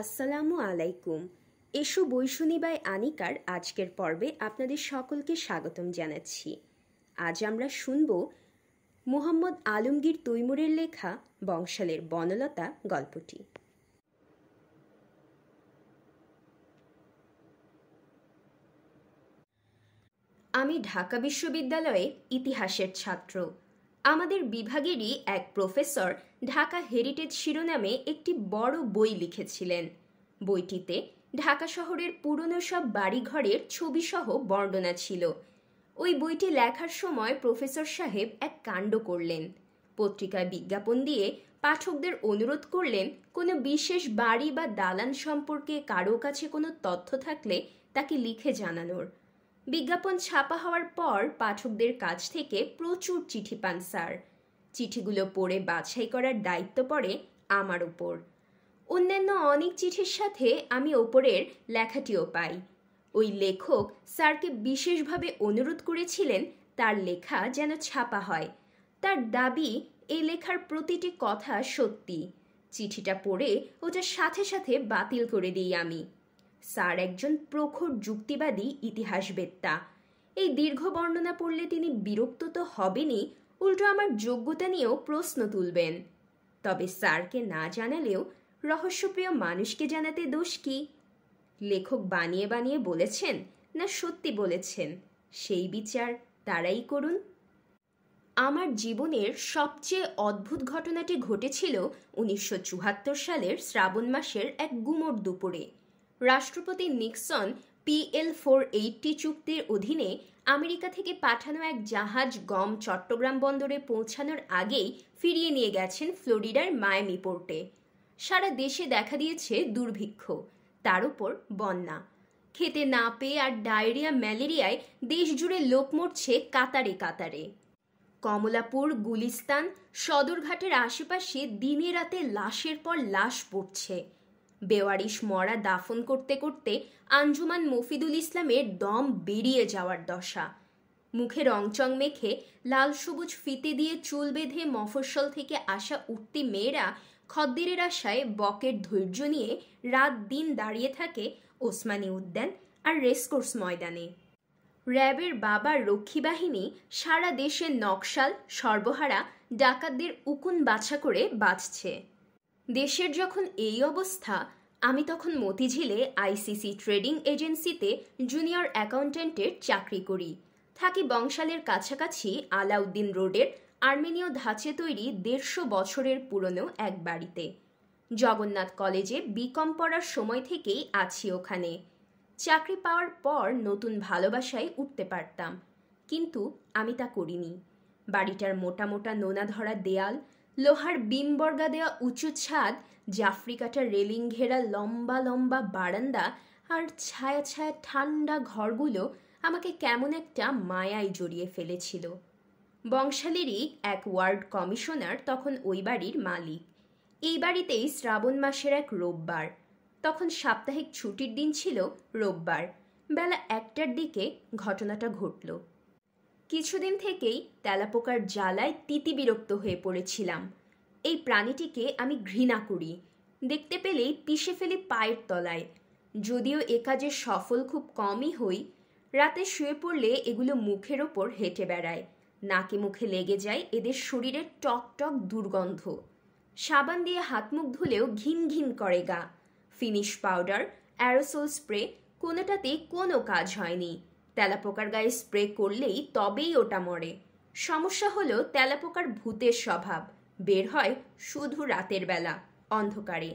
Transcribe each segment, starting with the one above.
আসসালামু আলাইকুম। এসো বৈশুনিবাই আনিকার আজকের পর্বে আপনাদের সকলকে স্বাগতম জানাচ্ছি। আজ আমরা শুনব মুহাম্মদ আলমগীর তৈমুরের লেখা বংশালের বনলতা গল্পটি। আমি ঢাকা বিশ্ববিদ্যালয়ে ইতিহাসের ছাত্র। আমাদের বিভাগেরই এক প্রফেসর ঢাকা হেরিটেজ শিরোনামে একটি বড় বই লিখেছিলেন। বইটিতে ঢাকা শহরের পুরনো সব বাড়িঘরের ছবিসহ বর্ণনা ছিল। ওই বইটি লেখার সময় প্রফেসর সাহেব এক কাণ্ড করলেন। পত্রিকায় বিজ্ঞাপন দিয়ে পাঠকদের অনুরোধ করলেন, কোনো বিশেষ বাড়ি বা দালান সম্পর্কে কারও কাছে কোনো তথ্য থাকলে তাকে লিখে জানানোর। বিজ্ঞাপন ছাপা হওয়ার পর পাঠকদের কাছ থেকে প্রচুর চিঠি পান স্যার। চিঠিগুলো পড়ে বাছাই করার দায়িত্ব পড়ে আমার ওপর অন্যান্য অনেক চিঠির সাথে আমি ওপরের লেখাটিও পাই। ওই লেখক স্যারকে বিশেষভাবে অনুরোধ করেছিলেন তার লেখা যেন ছাপা হয়। তার দাবি এই লেখার প্রতিটি কথা সত্যি। চিঠিটা পড়ে ওটা সাথে সাথে বাতিল করে দিই আমি। স্যার একজন প্রখর যুক্তিবাদী ইতিহাসবেত্তা। এই দীর্ঘ বর্ণনা পড়লে তিনি বিরক্ত তো হবেনই উল্টো আমার যোগ্যতা নিয়েও প্রশ্ন তুলবেন। তবে স্যারকে না জানালেও রহস্যপ্রিয় মানুষকে জানাতে দোষ কি? লেখক বানিয়ে বানিয়ে বলেছেন না সত্যি বলেছেন? সেই বিচার তারাই করুন। আমার জীবনের সবচেয়ে অদ্ভুত ঘটনাটি ঘটেছিল উনিশশো চুয়াত্তর সালের শ্রাবণ মাসের এক গুমোর দুপুরে। রাষ্ট্রপতি নিক্সন পিএল ফোর এইটটি চুক্তির অধীনে আমেরিকা থেকে পাঠানো এক জাহাজ গম চট্টগ্রাম বন্দরে পৌঁছানোর আগেই ফিরিয়ে নিয়ে গেছেন ফ্লোরিডার মায়ামি পোর্টে। সারা দেশে দেখা দিয়েছে দুর্ভিক্ষ, তার উপর বন্যা। খেতে না পেয়ে আর ডায়রিয়া, ম্যালেরিয়ায় দেশ জুড়ে লোক মরছে কাতারে কাতারে। কমলাপুর, গুলিস্তান, সদরঘাটের আশেপাশে দিনে রাতে লাশের পর লাশ পড়ছে। বেওয়ারিশ মরা দাফন করতে করতে আঞ্জুমান মফিদুল ইসলামের দম বেরিয়ে যাওয়ার দশা। মুখে রংচং মেখে লাল সবুজ ফিতে দিয়ে চুল বেঁধে মফস্বল থেকে আসা উঠতি মেয়েরা খদ্দেরের আশায় বকের ধৈর্য নিয়ে রাত দিন দাঁড়িয়ে থাকে ওসমানী উদ্যান আর রেসকোর্স ময়দানে। র্যাবের বাবার রক্ষী বাহিনী সারা দেশে নকশাল, সর্বহারা, ডাকাতদের উকুন বাছা করে বাঁচছে। দেশের যখন এই অবস্থা, আমি তখন মতিঝিলে আইসিসি ট্রেডিং এজেন্সিতে জুনিয়র অ্যাকাউন্ট্যান্টের চাকরি করি। থাকি বংশালের কাছাকাছি আলাউদ্দিন রোডের আর্মেনীয় ধাঁচে তৈরি দেড়শো বছরের পুরনো এক বাড়িতে। জগন্নাথ কলেজে বিকম পড়ার সময় থেকেই আছি ওখানে। চাকরি পাওয়ার পর নতুন ভালোবাসায় উঠতে পারতাম, কিন্তু আমি তা করিনি। বাড়িটার মোটা মোটা নোনা ধরা দেয়াল লোহার বিমবর্গা দেওয়া উঁচু ছাদ জাফরি কাটা রেলিং ঘেরা লম্বা লম্বা বারান্দা আর ছায়া ছায়া ঠান্ডা ঘরগুলো আমাকে কেমন একটা মায়ায় জড়িয়ে ফেলেছিল। বংশালেরই এক ওয়ার্ড কমিশনার তখন ওই বাড়ির মালিক। এই বাড়িতেই শ্রাবণ মাসের এক রোববার। তখন সাপ্তাহিক ছুটির দিন ছিল রোববার। বেলা একটার দিকে ঘটনাটা ঘটল। কিছুদিন থেকেই তেলাপোকার জ্বালায় তিতি বিরক্ত হয়ে পড়েছিলাম। এই প্রাণীটিকে আমি ঘৃণা করি। দেখতে পেলেই পিষে ফেলি পায়ের তলায়। যদিও এ কাজে সফল খুব কমই হই, রাতে শুয়ে পড়লে এগুলো মুখের ওপর হেঁটে বেড়ায়। নাকে মুখে লেগে যায় এদের শরীরের টক টক দুর্গন্ধ। সাবান দিয়ে হাত মুখ ধুলেও ঘিন ঘিন করে গা। ফিনিশ পাউডার, অ্যারোসোল স্প্রে, কোনোটাতেই কোনো কাজ হয়নি। তেলাপোকার গায়ে স্প্রে করলেই তবেই ওটা মরে। সমস্যা হলো তেলাপোকার ভূতের স্বভাব। বের হয় শুধু রাতের বেলা, অন্ধকারে।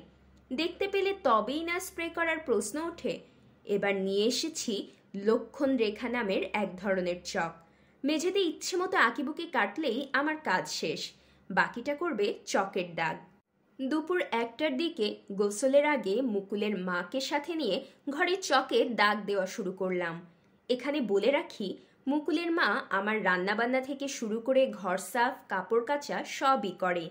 দেখতে পেলে তবেই না স্প্রে করার প্রশ্ন ওঠে। এবার নিয়ে এসেছি লক্ষণ রেখা নামের এক ধরনের চক। মেঝেতে ইচ্ছে মতো আঁকিবুকি কাটলেই আমার কাজ শেষ। বাকিটা করবে চকের দাগ। দুপুর একটার দিকে গোসলের আগে মুকুলের মাকে সাথে নিয়ে ঘরে চকে দাগ দেওয়া শুরু করলাম। এখানে বলে রাখি, মুকুলের মা আমার রান্নাবান্না থেকে শুরু করে ঘর সাফ, কাপড় কাচা সবই করে।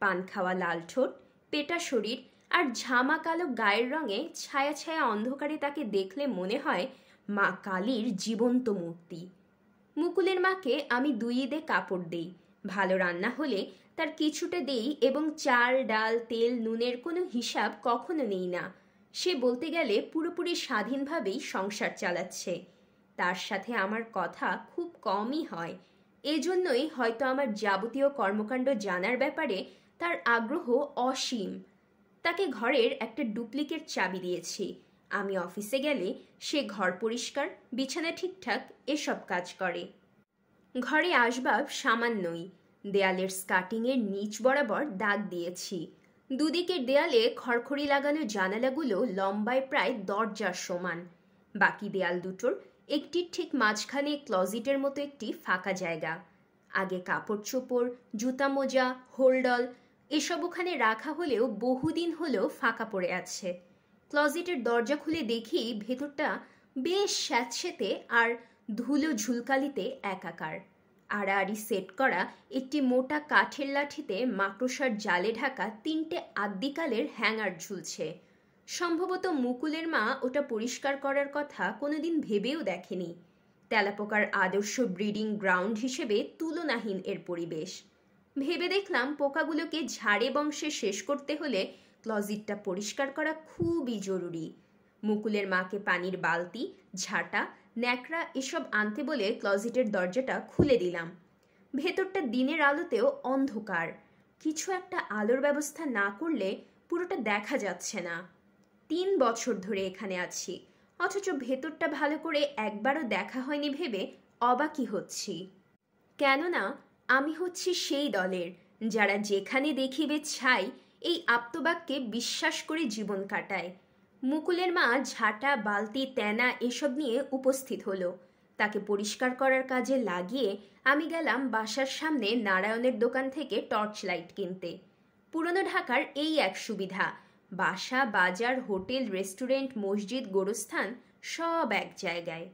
পান খাওয়া লাল ঠোঁট, পেটা শরীর আর ঝামা কালো গায়ের রঙে ছায়া ছায়া অন্ধকারে তাকে দেখলে মনে হয় মা কালীর জীবন্ত মূর্তি। মুকুলের মাকে আমি দুই ঈদে কাপড় দেই। ভালো রান্না হলে তার কিছুটা দেই এবং চাল, ডাল, তেল, নুনের কোনো হিসাব কখনো নেই না। সে বলতে গেলে পুরোপুরি স্বাধীনভাবেই সংসার চালাচ্ছে। তার সাথে আমার কথা খুব কমই হয়। এজন্যই হয়তো আমার যাবতীয় কর্মকাণ্ড জানার ব্যাপারে তার আগ্রহ অসীম। তাকে ঘরের একটা ডুপ্লিকেট চাবি দিয়েছি। আমি অফিসে গেলে সে ঘর পরিষ্কার, বিছানা ঠিকঠাক, এসব কাজ করে। ঘরে আসবাব সামান্যই। দেয়ালের স্কাটিংয়ের নিচ বরাবর দাগ দিয়েছি। দুদিকের দেয়ালে খড়খড়ি লাগানো জানালাগুলো লম্বায় প্রায় দরজার সমান। বাকি দেয়াল দুটোর একটির ঠিক মাঝখানে ক্লজিটের মতো একটি ফাঁকা জায়গা। আগে কাপড় চোপড় জুতা মোজা, হোল্ডল, এসব ওখানে রাখা হলেও বহুদিন হলেও ফাঁকা পড়ে আছে। ক্লজিটের দরজা খুলে দেখি ভেতরটা বেশ স্যাঁতসেতে আর ধুলো ঝুলকালিতে একাকার। আড়াআড়ি সেট করা একটি মোটা কাঠের লাঠিতে মাকড়সার জালে ঢাকা তিনটে আদ্যিকালের হ্যাঙ্গার ঝুলছে। সম্ভবত মুকুলের মা ওটা পরিষ্কার করার কথা কোনোদিন ভেবেও দেখেনি। তেলাপোকার আদর্শ ব্রিডিং গ্রাউন্ড হিসেবে তুলনাহীন এর পরিবেশ। ভেবে দেখলাম পোকাগুলোকে ঝাড়ে বংশে শেষ করতে হলে ক্লজিটটা পরিষ্কার করা খুবই জরুরি। মুকুলের মাকে পানির বালতি, ঝাঁটা, ন্যাকড়া এসব আনতে বলে ক্লজিটের দরজাটা খুলে দিলাম। ভেতরটা দিনের আলোতেও অন্ধকার। কিছু একটা আলোর ব্যবস্থা না করলে পুরোটা দেখা যাচ্ছে না। তিন বছর ধরে এখানে আছি। অথচ ভেতরটা ভালো করে একবারও দেখা হয়নি ভেবে অবাকই হচ্ছি। কেননা, আমি হচ্ছি সেই দলের, যারা যেখানে দেখিবে ছাই এই আপ্তবাক্যে বিশ্বাস করে জীবন কাটায়। মুকুলের মা ঝাঁটা, বালতি, তেনা এসব নিয়ে উপস্থিত হলো। তাকে পরিষ্কার করার কাজে লাগিয়ে আমি গেলাম বাসার সামনে নারায়ণের দোকান থেকে টর্চ লাইট কিনতে। পুরনো ঢাকার এই এক সুবিধা বাসা, বাজার, হোটেল, রেস্টুরেন্ট, মসজিদ, গোরস্থান সব এক জায়গায়।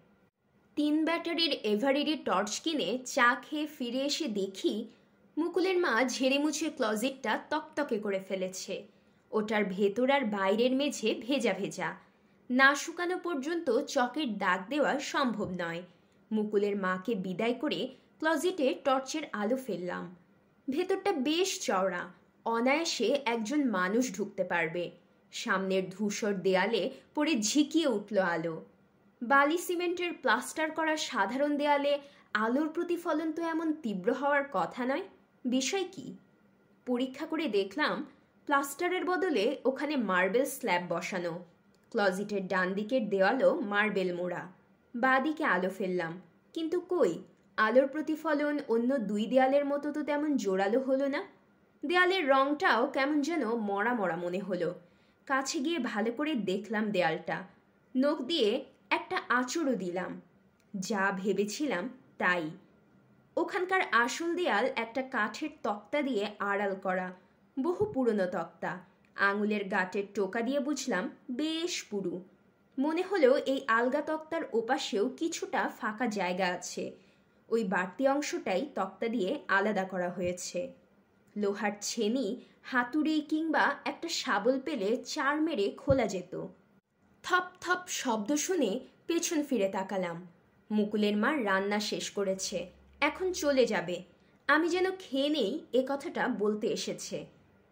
তিন ব্যাটারির এভারেডি টর্চ কিনে চা খেয়ে ফিরে এসে দেখি মুকুলের মা ঝেড়ে মুছে ক্লজেটটা তকতকে করে ফেলেছে। ওটার ভেতর আর বাইরের মেঝে ভেজা ভেজা। না শুকানো পর্যন্ত চকের দাগ দেওয়া সম্ভব নয়। মুকুলের মাকে বিদায় করে ক্লজেটে টর্চের আলো ফেললাম। ভেতরটা বেশ চওড়া অনায়াসে একজন মানুষ ঢুকতে পারবে। সামনের ধূসর দেয়ালে পড়ে ঝিকিয়ে উঠল আলো। বালি সিমেন্টের প্লাস্টার করা সাধারণ দেয়ালে আলোর প্রতিফলন তো এমন তীব্র হওয়ার কথা নয়, বিষয় কি? পরীক্ষা করে দেখলাম, প্লাস্টারের বদলে ওখানে মার্বেল স্ল্যাব বসানো। ক্লজিটের ডান দিকের দেওয়ালও মার্বেল মোড়া। বাদিকে আলো ফেললাম। কিন্তু কই? আলোর প্রতিফলন অন্য দুই দেয়ালের মতো তো তেমন জোরালো হলো না। দেয়ালের রংটাও কেমন যেন মরা মরা মনে হলো। কাছে গিয়ে ভালো করে দেখলাম দেয়ালটা। নখ দিয়ে একটা আঁচড়ও দিলাম। যা ভেবেছিলাম তাই। ওখানকার আসল দেয়াল একটা কাঠের তক্তা দিয়ে আড়াল করা, বহু পুরনো তক্তা। আঙুলের গাটের টোকা দিয়ে বুঝলাম বেশ পুরু। মনে হলো এই আলগা তক্তার ওপাশেও কিছুটা ফাঁকা জায়গা আছে। ওই বাড়তি অংশটাই তক্তা দিয়ে আলাদা করা হয়েছে। লোহার ছেনি, হাতুড়ি কিংবা একটা শাবল পেলে চার মেরে খোলা যেত। থপ থপ শব্দ শুনে পেছন ফিরে তাকালাম। মুকুলের মা রান্না শেষ করেছে, এখন চলে যাবে। আমি যেন খেয়ে নেই এ কথাটা বলতে এসেছে।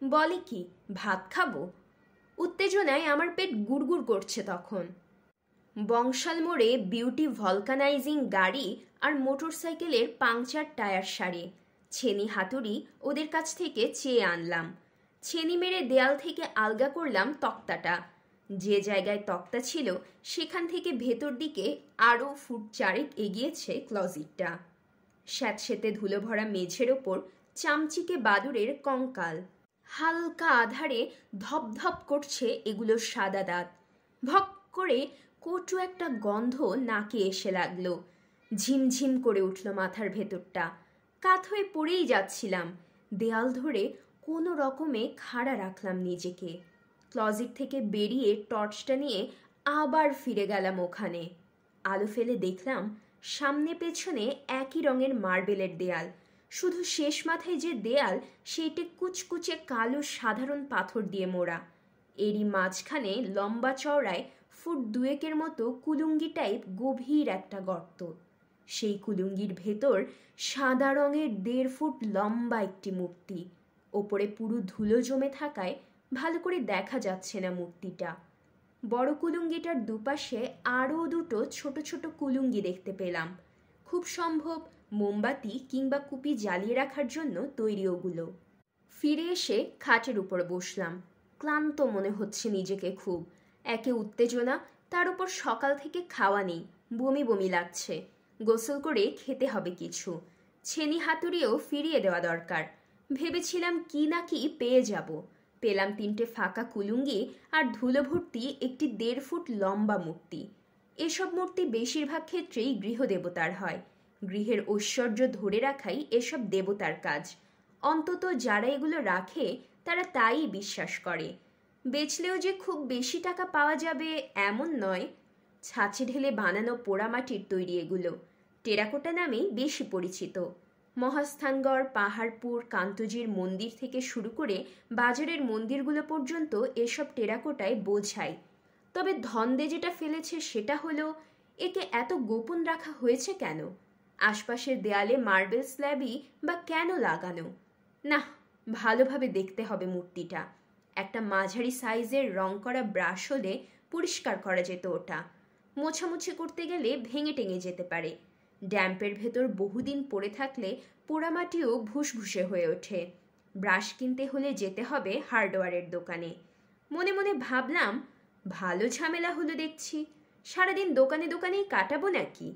বলে কি, ভাত খাব? উত্তেজনায় আমার পেট গুড়গুড় করছে তখন। বংশাল মোড়ে বিউটি ভলকানাইজিং গাড়ি আর মোটরসাইকেলের পাংচার টায়ার সারে। ছেনি হাতুড়ি ওদের কাছ থেকে চেয়ে আনলাম। ছেনি মেরে দেয়াল থেকে আলগা করলাম তক্তাটা। যে জায়গায় তক্তা ছিল, সেখান থেকে ভেতর দিকে আরও ফুট চারেক এগিয়েছে ক্লজিটটা। স্যাঁতসেতে ধুলো ভরা মেঝের ওপর চামচিকে বাদুরের কঙ্কাল। হালকা আধারে ধপধপ করছে এগুলোর সাদা দাঁত। ভক করে কটু একটা গন্ধ নাকে এসে লাগল। ঝিমঝিম করে উঠল মাথার ভেতরটা। কাত হয়ে পড়েই যাচ্ছিলাম। দেয়াল ধরে কোনো রকমে খাড়া রাখলাম নিজেকে। ক্লজিট থেকে বেরিয়ে টর্চটা নিয়ে আবার ফিরে গেলাম ওখানে। আলো ফেলে দেখলাম সামনে পেছনে একই রঙের মার্বেলের দেয়াল। শুধু শেষ মাথায় যে দেয়াল, সেইটে কুচকুচে কালো সাধারণ পাথর দিয়ে মোড়া। এরই মাঝখানে লম্বা চওড়ায় ফুট দুয়েকের মতো কুলুঙ্গি টাইপ গভীর একটা গর্ত। সেই কুলুঙ্গির ভেতর সাদা রঙের দেড় ফুট লম্বা একটি মূর্তি। ওপরে পুরো ধুলো জমে থাকায় ভালো করে দেখা যাচ্ছে না মূর্তিটা। বড় কুলুঙ্গিটার দুপাশে আরও দুটো ছোট ছোট কুলুঙ্গি দেখতে পেলাম। খুব সম্ভব মোমবাতি কিংবা কুপি জ্বালিয়ে রাখার জন্য তৈরি ওগুলো। ফিরে এসে খাটের উপর বসলাম। ক্লান্ত মনে হচ্ছে নিজেকে খুব। একে উত্তেজনা, তার উপর সকাল থেকে খাওয়া নেই। বমি বমি লাগছে। গোসল করে খেতে হবে কিছু। ছেনি হাতুড়িও ফিরিয়ে দেওয়া দরকার। ভেবেছিলাম কি না কি পেয়ে যাব। পেলাম তিনটে ফাঁকা কুলুঙ্গি আর ধুলো ভর্তি একটি দেড় ফুট লম্বা মূর্তি। এসব মূর্তি বেশিরভাগ ক্ষেত্রেই গৃহদেবতার হয়। গৃহের ঐশ্বর্য ধরে রাখাই এসব দেবতার কাজ। অন্তত যারা এগুলো রাখে, তারা তাই বিশ্বাস করে। বেচলেও যে খুব বেশি টাকা পাওয়া যাবে এমন নয়। ছাঁচে ঢেলে বানানো পোড়ামাটির তৈরি এগুলো। টেরাকোটা নামেই বেশি পরিচিত। মহাস্থানগড়, পাহাড়পুর, কান্তজির মন্দির থেকে শুরু করে বাজারের মন্দিরগুলো পর্যন্ত এসব টেরাকোটায় বোঝায় তবে ধন্দে যেটা ফেলেছে সেটা হলো, একে এত গোপন রাখা হয়েছে কেন? আশপাশের দেয়ালে মার্বেল স্ল্যাবই বা কেন লাগানো? না ভালোভাবে দেখতে হবে মূর্তিটা। একটা মাঝারি সাইজের রং করা ব্রাশ হলে পরিষ্কার করা যেত ওটা। মোছামুছি করতে গেলে ভেঙে টেঙে যেতে পারে। ড্যাম্পের ভেতর বহুদিন পড়ে থাকলে পোড়ামাটিও ভুসভুসে হয়ে ওঠে। ব্রাশ কিনতে হলে যেতে হবে হার্ডওয়ারের দোকানে। মনে মনে ভাবলাম, ভালো ঝামেলা হলো দেখছি। সারাদিন দোকানে দোকানেই কাটাবো নাকি?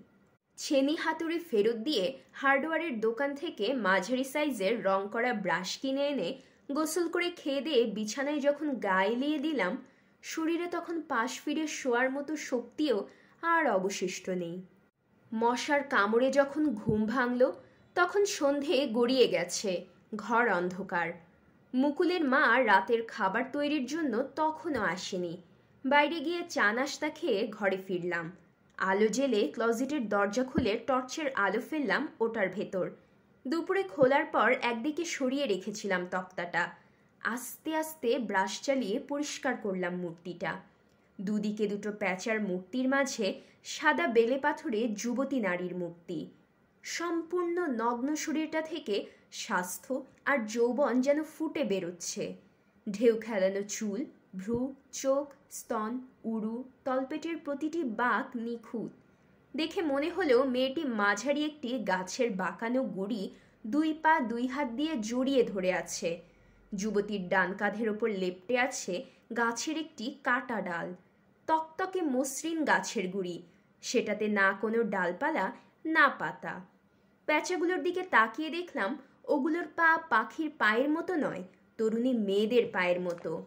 ছেনি হাতুড়ি ফেরত দিয়ে হার্ডওয়ারের দোকান থেকে মাঝারি সাইজের রং করা ব্রাশ কিনে এনে গোসল করে খেয়ে দিয়ে বিছানায় যখন গায়ে লিয়ে দিলাম, শরীরে তখন পাশ ফিরে শোয়ার মতো শক্তিও আর অবশিষ্ট নেই। মশার কামড়ে যখন ঘুম ভাঙল, তখন সন্ধে গড়িয়ে গেছে, ঘর অন্ধকার। মুকুলের মা রাতের খাবার তৈরির জন্য তখনও আসেনি। বাইরে গিয়ে চা নাস্তা খেয়ে ঘরে ফিরলাম। আলো জেলে ক্লজিটের দরজা খুলে টর্চের আলো ফেললাম ওটার ভেতর। দুপুরে খোলার পর একদিকে সরিয়ে রেখেছিলাম তক্তাটা। আস্তে আস্তে ব্রাশ চালিয়ে পরিষ্কার করলাম মূর্তিটা। দুদিকে দুটো প্যাঁচার মূর্তির মাঝে সাদা বেলে পাথরে যুবতী নারীর মূর্তি। সম্পূর্ণ নগ্ন শরীরটা থেকে স্বাস্থ্য আর যৌবন যেন ফুটে বেরোচ্ছে। ঢেউ খেলানো চুল, ভ্রু, চোখ, স্তন, উরু, তলপেটের প্রতিটি বাঁক নিখুঁত। দেখে মনে হলো মেয়েটি মাঝারি একটি গাছের বাঁকানো গুড়ি দুই পা দুই হাত দিয়ে জড়িয়ে ধরে আছে। যুবতীর ডান কাঁধের ওপর লেপটে আছে গাছের একটি কাটা ডাল। তকতকে মসৃণ গাছের গুড়ি। সেটাতে না কোনো ডালপালা, না পাতা। প্যাঁচাগুলোর দিকে তাকিয়ে দেখলাম, ওগুলোর পা পাখির পায়ের মতো নয়, তরুণী মেয়েদের পায়ের মতো।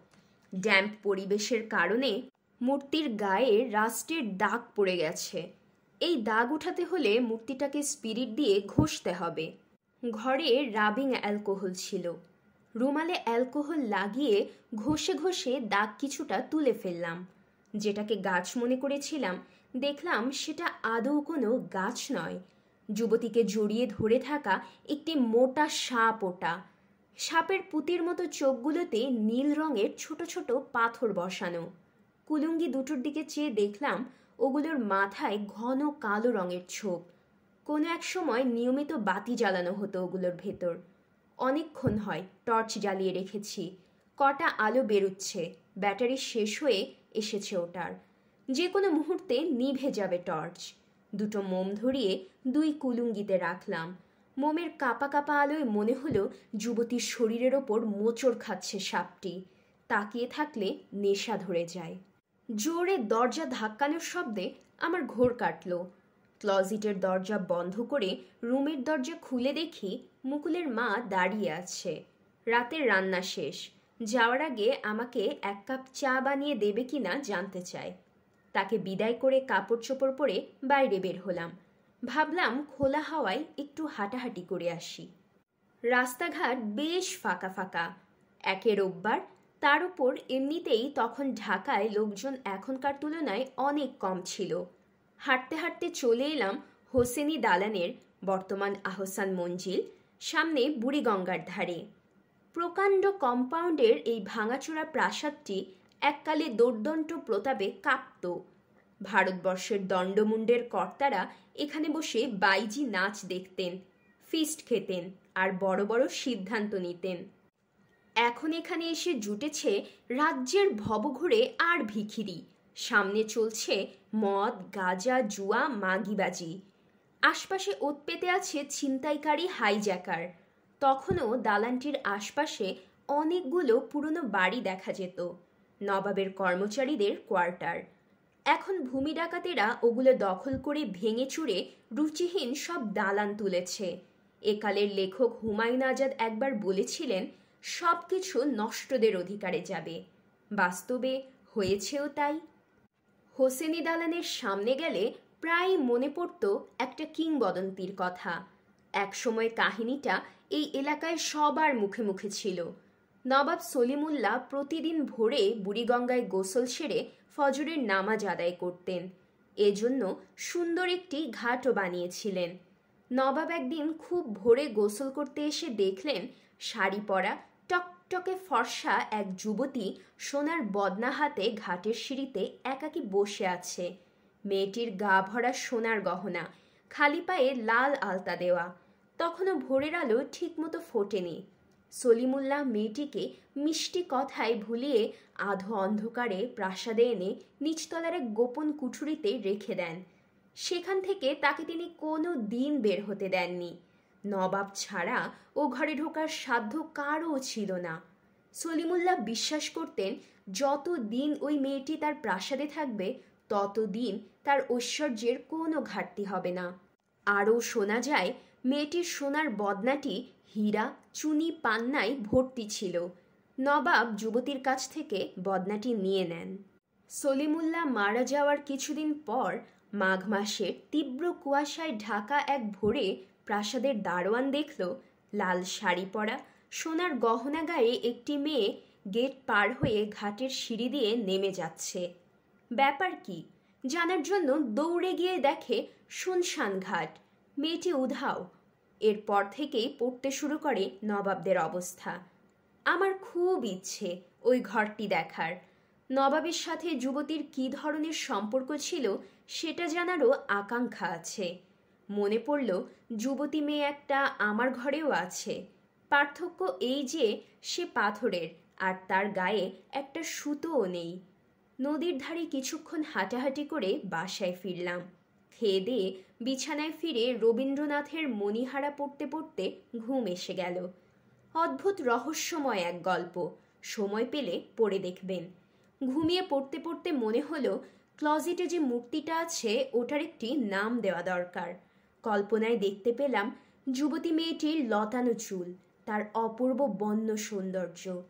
ড্যাম্প পরিবেশের কারণে মূর্তির গায়ে রাষ্ট্রের দাগ পড়ে গেছে। এই দাগ উঠাতে হলে মূর্তিটাকে স্পিরিট দিয়ে ঘষতে হবে। ঘরে রাবিং অ্যালকোহল ছিল। রুমালে অ্যালকোহল লাগিয়ে ঘষে ঘষে দাগ কিছুটা তুলে ফেললাম। যেটাকে গাছ মনে করেছিলাম, দেখলাম সেটা আদৌ কোনো গাছ নয়। যুবতীকে জড়িয়ে ধরে থাকা একটি মোটা সাপ ওটা। সাপের পুতির মতো চোখগুলোতে নীল রঙের ছোট ছোট পাথর বসানো। কুলুঙ্গি দুটোর দিকে চেয়ে দেখলাম ওগুলোর মাথায় ঘন কালো রঙের ছোপ। কোনো এক সময় নিয়মিত বাতি জ্বালানো হতো ওগুলোর ভেতর। অনেকক্ষণ হয় টর্চ জ্বালিয়ে রেখেছি। কটা আলো বেরুচ্ছে। ব্যাটারি শেষ হয়ে এসেছে ওটার। যে কোনো মুহূর্তে নিভে যাবে টর্চ। দুটো মোম ধরিয়ে দুই কুলুঙ্গিতে রাখলাম। মোমের কাপা কাপা আলোয় মনে হলো যুবতীর শরীরের ওপর মোচড় খাচ্ছে সাপটি। তাকিয়ে থাকলে নেশা ধরে যায়। জোরে দরজা ধাক্কানোর শব্দে আমার ঘোর কাটল। ক্লজিটের দরজা বন্ধ করে রুমের দরজা খুলে দেখি মুকুলের মা দাঁড়িয়ে আছে। রাতের রান্না শেষ। যাওয়ার আগে আমাকে এক কাপ চা বানিয়ে দেবে কি না জানতে চায় তাকে বিদায় করে কাপড় চোপড় পরে বাইরে বের হলাম। ভাবলাম খোলা হাওয়ায় একটু হাঁটাহাঁটি করে আসি। রাস্তাঘাট বেশ ফাঁকা ফাঁকা। একে রোববার তার উপর এমনিতেই তখন ঢাকায় লোকজন এখনকার তুলনায় অনেক কম ছিল। হাঁটতে হাঁটতে চলে এলাম হোসেনি দালানের বর্তমান আহসান মঞ্জিল, সামনে বুড়িগঙ্গার ধারে। প্রকাণ্ড কম্পাউন্ডের এই ভাঙাচোরা প্রাসাদটি এককালে দোর্দণ্ড প্রতাপে কাঁপত। ভারতবর্ষের দণ্ডমুণ্ডের কর্তারা এখানে বসে বাইজি নাচ দেখতেন, ফিস্ট খেতেন আর বড় বড় সিদ্ধান্ত নিতেন। এখন এখানে এসে জুটেছে রাজ্যের ভবঘুরে আর ভিখিরি। সামনে চলছে মদ, গাজা, জুয়া, মাগিবাজি। আশপাশে ওত পেতে আছে ছিনতাইকারী হাইজ্যাকার। তখনও দালানটির আশপাশে অনেকগুলো পুরনো বাড়ি দেখা যেত, নবাবের কর্মচারীদের কোয়ার্টার। এখন ভূমি ডাকাতেরা ওগুলো দখল করে ভেঙে চুরে রুচিহীন সব দালান তুলেছে। একালের লেখক হুমায়ুন আজাদ একবার বলেছিলেন সব কিছু নষ্টদের অধিকারে যাবে। বাস্তবে হয়েছেও তাই। হোসেনি দালানের সামনে গেলে প্রায় মনে পড়ত একটা কিংবদন্তির কথা। একসময় কাহিনীটা এই এলাকায় সবার মুখে মুখে ছিল। নবাব সলিমুল্লাহ প্রতিদিন ভোরে বুড়িগঙ্গায় গোসল সেরে ফজরের নামাজ আদায় করতেন। এজন্য সুন্দর একটি ঘাটও বানিয়েছিলেন। নবাব একদিন খুব ভোরে গোসল করতে এসে দেখলেন, শাড়ি পরা, টকটকে ফর্সা এক যুবতী সোনার বদনা হাতে ঘাটের সিঁড়িতে একাকি বসে আছে। মেয়েটির গা ভরা সোনার গহনা, খালি পায়ে লাল আলতা দেওয়া। তখনও ভোরের আলো ঠিকমতো ফোটেনি। সলিমুল্লাহ মেয়েটিকে মিষ্টি কথায় ভুলিয়ে আধো অন্ধকারে প্রাসাদে এনে নিচতলার এক গোপন কুঠুরিতে রেখে দেন। সেখান থেকে তাকে তিনি কোনো দিন বের হতে দেননি। নবাব ছাড়া ও ঘরে ঢোকার সাধ্য কারও ছিল না। সলিমুল্লাহ বিশ্বাস করতেন, যত দিন ওই মেয়েটি তার প্রাসাদে থাকবে ততদিন তার ঐশ্বর্যের কোনো ঘাটতি হবে না। আরও শোনা যায় মেয়েটির সোনার বদনাটি হীরা, চুনি, পান্নায় ভর্তি ছিল। নবাব যুবতীর কাছ থেকে বদনাটি নিয়ে নেন। সলিমুল্লাহ মারা যাওয়ার কিছুদিন পর মাঘ মাসের তীব্র কুয়াশায় ঢাকা এক ভোরে প্রাসাদের দারোয়ান দেখল, লাল শাড়ি পরা, সোনার গহনা গায়ে একটি মেয়ে গেট পার হয়ে ঘাটের সিঁড়ি দিয়ে নেমে যাচ্ছে। ব্যাপার কি? জানার জন্য দৌড়ে গিয়ে দেখে শুনশান ঘাট। মেয়েটি উধাও এরপর থেকেই পড়তে শুরু করে নবাবদের অবস্থা। আমার খুব ইচ্ছে ওই ঘরটি দেখার। নবাবের সাথে যুবতীর কী ধরনের সম্পর্ক ছিল সেটা জানারও আকাঙ্ক্ষা আছে। মনে পড়ল, যুবতী মেয়ে একটা আমার ঘরেও আছে। পার্থক্য এই যে, সে পাথরের, আর তার গায়ে একটা সুতোও নেই। নদীর ধারে কিছুক্ষণ হাঁটাহাঁটি করে বাসায় ফিরলাম। খেয়ে দিয়ে বিছানায় ফিরে রবীন্দ্রনাথের মণিহারা পড়তে পড়তে ঘুম এসে গেল। অদ্ভুত রহস্যময় এক গল্প। সময় পেলে পড়ে দেখবেন। ঘুমিয়ে পড়তে পড়তে মনে হলো ক্লজিটে যে মূর্তিটা আছে, ওটার একটি নাম দেওয়া দরকার। কল্পনায় দেখতে পেলাম যুবতী মেয়েটির লতানো চুল, তার অপূর্ব বন্য সৌন্দর্য।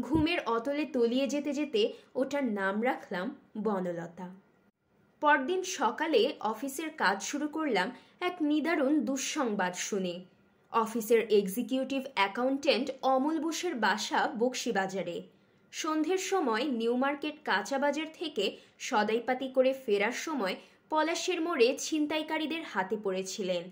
ঘুমের অতলে তলিয়ে যেতে যেতে ওটার নাম রাখলাম বনলতা। পরদিন সকালে অফিসের কাজ শুরু করলাম এক নিদারুণ দুঃসংবাদ শুনে। অফিসের এক্সিকিউটিভ অ্যাকাউন্টেন্ট অমল বোসের বাসা বক্সিবাজারে। সন্ধ্যের সময় নিউ মার্কেট কাঁচাবাজার থেকে সদাইপাতি করে ফেরার সময় পলাশের মোড়ে ছিনতাইকারীদের হাতে পড়েছিলেন।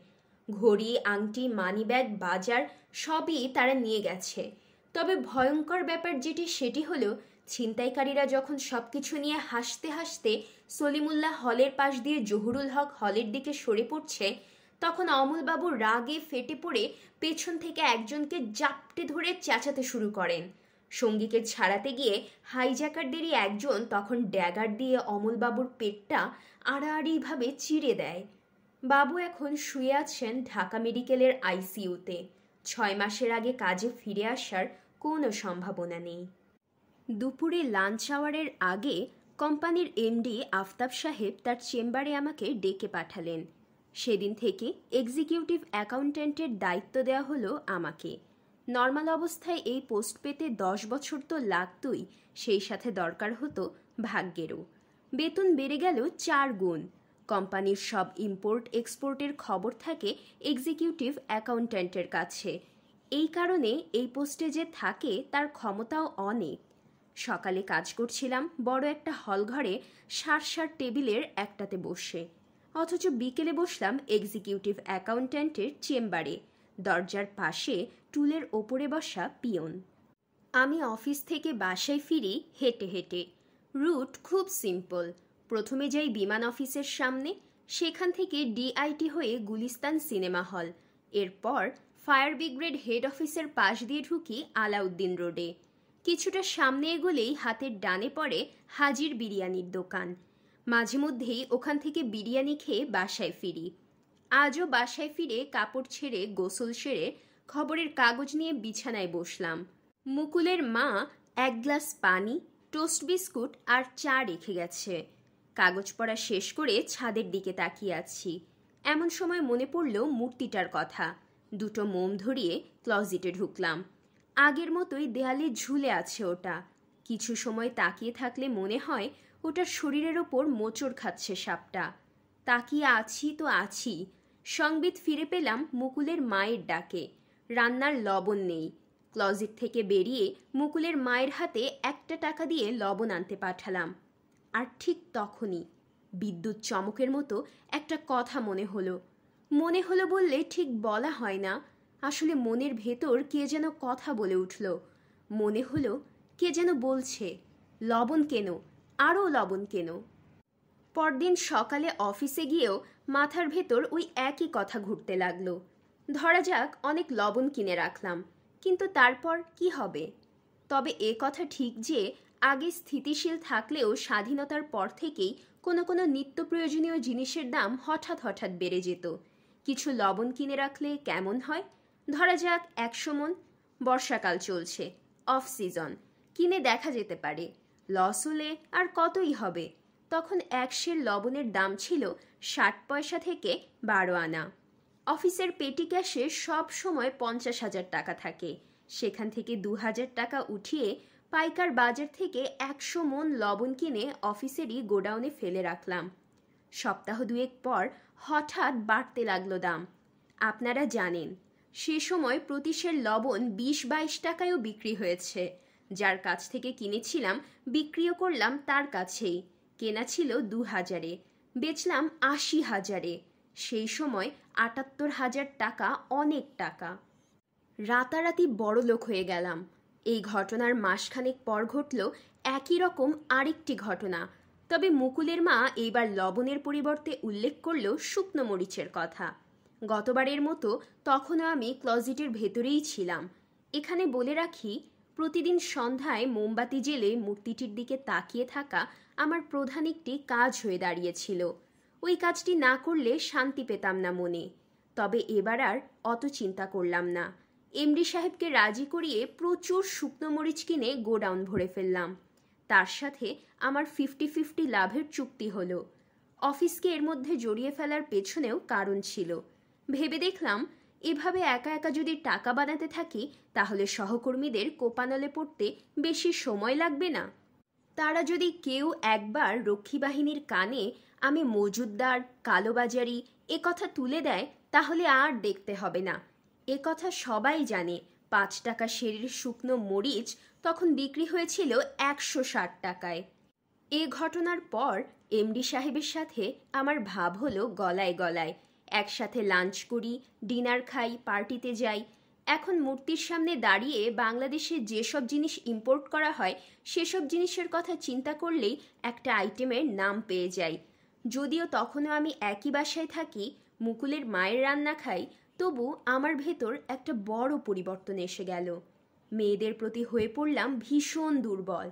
ঘড়ি, আংটি, মানিব্যাগ, বাজার সবই তারা নিয়ে গেছে। তবে ভয়ঙ্কর ব্যাপার যেটি, সেটি হলো ছিনতাইকারীরা যখন সবকিছু নিয়ে হাসতে হাসতে সলিমুল্লাহ হলের পাশ দিয়ে জহুরুল হক হলের দিকে সরে পড়ছে, তখন অমলবাবু রাগে ফেটে পড়ে পেছন থেকে একজনকে জাপটে ধরে চেঁচাতে শুরু করেন। সঙ্গীকে ছাড়াতে গিয়ে হাইজ্যাকারদেরই একজন তখন ড্যাগার দিয়ে অমলবাবুর পেটটা আড়াআড়িভাবে চিড়ে দেয়। বাবু এখন শুয়ে আছেন ঢাকা মেডিকেলের আইসিইউতে। ছয় মাসের আগে কাজে ফিরে আসার কোনো সম্ভাবনা নেই। দুপুরে লাঞ্চ আওয়ারের আগে কোম্পানির এমডি আফতাব সাহেব তার চেম্বারে আমাকে ডেকে পাঠালেন। সেদিন থেকে এক্সিকিউটিভ অ্যাকাউন্ট্যান্টের দায়িত্ব দেওয়া হলো আমাকে। নর্মাল অবস্থায় এই পোস্ট পেতে দশ বছর তো লাগতই, সেই সাথে দরকার হতো ভাগ্যেরও। বেতন বেড়ে গেল চার গুণ। কোম্পানির সব ইম্পোর্ট এক্সপোর্টের খবর থাকে এক্সিকিউটিভ অ্যাকাউন্ট্যান্টের কাছে। এই কারণে এই পোস্টে যে থাকে তার ক্ষমতাও অনেক। সকালে কাজ করছিলাম, বড় একটা হলঘরে সার সার টেবিলের একটাতে বসে। অথচ বিকেলে বসলাম এক্সিকিউটিভ অ্যাকাউন্ট্যান্টের চেম্বারে, দরজার পাশে টুলের ওপরে বসা পিয়ন। আমি অফিস থেকে বাসায় ফিরি হেঁটে হেঁটে। রুট খুব সিম্পল। প্রথমে যাই বিমান অফিসের সামনে, সেখান থেকে ডিআইটি হয়ে গুলিস্তান সিনেমা হল। এরপর ফায়ার ব্রিগেড হেড অফিসের পাশ দিয়ে ঢুকি আলাউদ্দিন রোডে। কিছুটা সামনে এগোলেই হাতের ডানে পড়ে হাজির বিরিয়ানির দোকান। মাঝে মধ্যেই ওখান থেকে বিরিয়ানি খেয়ে বাসায় ফিরি। আজও বাসায় ফিরে কাপড় ছেড়ে, গোসল সেরে খবরের কাগজ নিয়ে বিছানায় বসলাম। মুকুলের মা এক গ্লাস পানি, টোস্ট বিস্কুট আর চা রেখে গেছে। কাগজ পড়া শেষ করে ছাদের দিকে তাকিয়ে আছি। এমন সময় মনে পড়ল মূর্তিটার কথা। দুটো মোম ধরিয়ে ক্লজিটে ঢুকলাম। আগের মতোই দেয়ালে ঝুলে আছে ওটা। কিছু সময় তাকিয়ে থাকলে মনে হয় ওটার শরীরের ওপর মোচড় খাচ্ছে সাপটা। তাকিয়ে আছি তো আছি। সংবিত ফিরে পেলাম মুকুলের মায়ের ডাকে। রান্নার লবণ নেই। ক্লজিট থেকে বেরিয়ে মুকুলের মায়ের হাতে একটা টাকা দিয়ে লবণ আনতে পাঠালাম। আর ঠিক তখনই বিদ্যুৎ চমকের মতো একটা কথা মনে হলো। মনে হলো বললে ঠিক বলা হয় না। আসলে মনের ভেতর কে যেন কথা বলে উঠল। মনে হলো, কে যেন বলছে, লবণ কেন, আরও লবণ কেন? পরদিন সকালে অফিসে গিয়েও মাথার ভেতর ওই একই কথা ঘুরতে লাগল। ধরা যাক, অনেক লবণ কিনে রাখলাম, কিন্তু তারপর কি হবে? তবে এ কথা ঠিক যে, আগে স্থিতিশীল থাকলেও স্বাধীনতার পর থেকেই কোনো কোনো নিত্য প্রয়োজনীয় জিনিসের দাম হঠাৎ হঠাৎ বেড়ে যেত। কিছু লবণ কিনে রাখলে কেমন হয়? ধরা যাক একশো মন বর্ষাকাল চলছে অফ সিজন কিনে দেখা যেতে পারে। লস হলে আর কতই হবে? তখন এক সের লবণের দাম ছিল ষাট পয়সা থেকে বারো আনা। অফিসের পেটি ক্যাশে সব সময় পঞ্চাশ হাজার টাকা থাকে। সেখান থেকে দু হাজার টাকা উঠিয়ে পাইকার বাজার থেকে একশো মন লবণ কিনে অফিসেরই গোডাউনে ফেলে রাখলাম। সপ্তাহ দুয়েক পর হঠাৎ বাড়তে লাগল দাম। আপনারা জানেন সে সময় প্রতিশের লবণ বিশ বাইশ টাকায়ও বিক্রি হয়েছে। যার কাছ থেকে কিনেছিলাম, বিক্রিও করলাম তার কাছেই। কেনা ছিল দু হাজারে বেচলাম আশি হাজারে সেই সময় আটাত্তর হাজার টাকা অনেক টাকা। রাতারাতি বড় লোক হয়ে গেলাম। এই ঘটনার মাসখানেক পর ঘটল একই রকম আরেকটি ঘটনা। তবে মুকুলের মা এইবার লবণের পরিবর্তে উল্লেখ করল শুকনো মরিচের কথা। গতবারের মতো তখনও আমি ক্লজিটের ভেতরেই ছিলাম। এখানে বলে রাখি, প্রতিদিন সন্ধ্যায় মোমবাতি জেলে মূর্তিটির দিকে তাকিয়ে থাকা আমার প্রধান একটি কাজ হয়ে দাঁড়িয়েছিল। ওই কাজটি না করলে শান্তি পেতাম না মনে। তবে এবার আর অত চিন্তা করলাম না। এমডি সাহেবকে রাজি করিয়ে প্রচুর শুকনো মরিচ কিনে গোডাউন ভরে ফেললাম। তার সাথে আমার ফিফটি ফিফটি লাভের চুক্তি হলো। অফিসকে এর মধ্যে জড়িয়ে ফেলার পেছনেও কারণ ছিল। ভেবে দেখলাম, এভাবে একা একা যদি টাকা বানাতে থাকি, তাহলে সহকর্মীদের কোপানলে পড়তে বেশি সময় লাগবে না। তারা যদি কেউ একবার রক্ষী বাহিনীর কানে আমি মজুদদার, কালোবাজারি এ কথা তুলে দেয়, তাহলে আর দেখতে হবে না। এ কথা সবাই জানে, পাঁচ টাকা শেরির শুকনো মরিচ তখন বিক্রি হয়েছিল একশো ষাট টাকায়। এ ঘটনার পর এমডি সাহেবের সাথে আমার ভাব হলো গলায় গলায়। একসাথে লাঞ্চ করি, ডিনার খাই, পার্টিতে যাই। এখন মূর্তির সামনে দাঁড়িয়ে বাংলাদেশে যেসব জিনিস ইম্পোর্ট করা হয়, সেসব জিনিসের কথা চিন্তা করলেই একটা আইটেমের নাম পেয়ে যাই। যদিও তখনও আমি একই বাসায় থাকি, মুকুলের মায়ের রান্না খাই, তবু আমার ভেতর একটা বড় পরিবর্তন এসে গেল। মেয়েদের প্রতি হয়ে পড়লাম ভীষণ দুর্বল।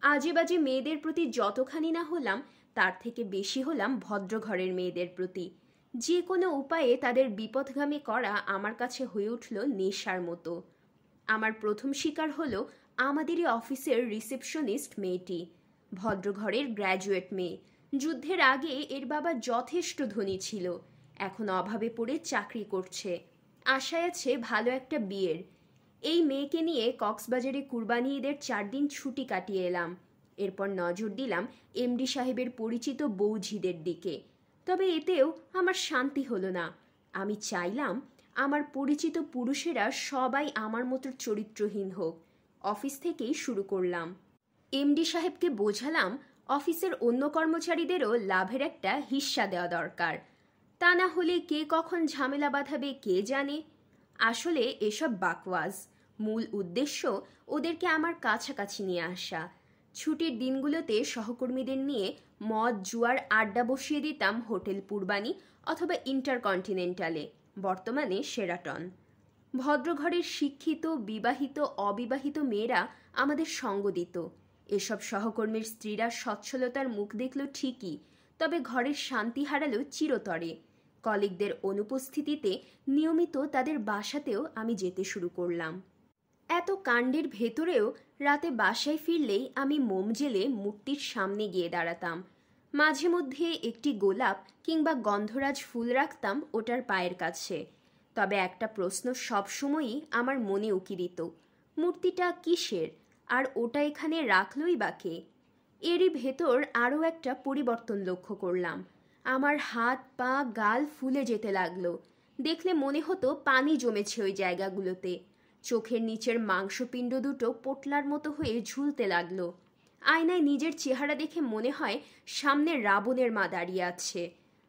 আজে বাজে মেয়েদের প্রতি যতখানি না হলাম, তার থেকে বেশি হলাম ভদ্রঘরের মেয়েদের প্রতি। যে কোনো উপায়ে তাদের বিপদগামী করা আমার কাছে হয়ে উঠল নেশার মতো। আমার প্রথম শিকার হলো আমাদেরই অফিসের রিসেপশনিস্ট মেয়েটি, ভদ্রঘরের গ্র্যাজুয়েট মেয়ে। যুদ্ধের আগে এর বাবা যথেষ্ট ধনী ছিল, এখন অভাবে পড়ে চাকরি করছে। আশায় আছে ভালো একটা বিয়ের। এই মেয়েকে নিয়ে কক্সবাজারে কুরবানি ঈদের চার দিন ছুটি কাটিয়ে এলাম। এরপর নজর দিলাম এমডি সাহেবের পরিচিত বৌঝিদের দিকে। তবে এতেও আমার শান্তি হলো না। আমি চাইলাম আমার পরিচিত পুরুষেরা সবাই আমার মতো চরিত্রহীন হোক। অফিস থেকেই শুরু করলাম। এমডি সাহেবকে বোঝালাম অফিসের অন্য কর্মচারীদেরও লাভের একটা হিস্সা দেওয়া দরকার। তা না হলে কে কখন ঝামেলা বাঁধাবে কে জানে? আসলে এসব বাকওয়াজ। মূল উদ্দেশ্য ওদেরকে আমার কাছাকাছি নিয়ে আসা। ছুটির দিনগুলোতে সহকর্মীদের নিয়ে মদ, জুয়ার আড্ডা বসিয়ে দিতাম হোটেল পূর্বাণী অথবা ইন্টারকন্টিনেন্টালে, বর্তমানে সেরাটন। ভদ্রঘরের শিক্ষিত, বিবাহিত, অবিবাহিত মেয়েরা আমাদের সঙ্গ দিত। এসব সহকর্মীর স্ত্রীরা সচ্ছলতার মুখ দেখল ঠিকই, তবে ঘরের শান্তি হারালো চিরতরে। কলিগদের অনুপস্থিতিতে নিয়মিত তাদের বাসাতেও আমি যেতে শুরু করলাম। এত কাণ্ডের ভেতরেও রাতে বাসায় ফিরলেই আমি মোম জেলে মূর্তির সামনে গিয়ে দাঁড়াতাম। মাঝে মধ্যে একটি গোলাপ কিংবা গন্ধরাজ ফুল রাখতাম ওটার পায়ের কাছে। তবে একটা প্রশ্ন সবসময়ই আমার মনে উকি দিত, মূর্তিটা কিসের? আর ওটা এখানে রাখলই বা কে? এরই ভেতর আরও একটা পরিবর্তন লক্ষ্য করলাম। আমার হাত, পা, গাল ফুলে যেতে লাগল। দেখলে মনে হতো পানি জমেছে ওই জায়গাগুলোতে। চোখের নিচের মাংসপিণ্ড দুটো পোটলার মতো হয়ে ঝুলতে লাগল। আয়নায় নিজের চেহারা দেখে মনে হয় সামনে রাবণের মা দাঁড়িয়ে আছে।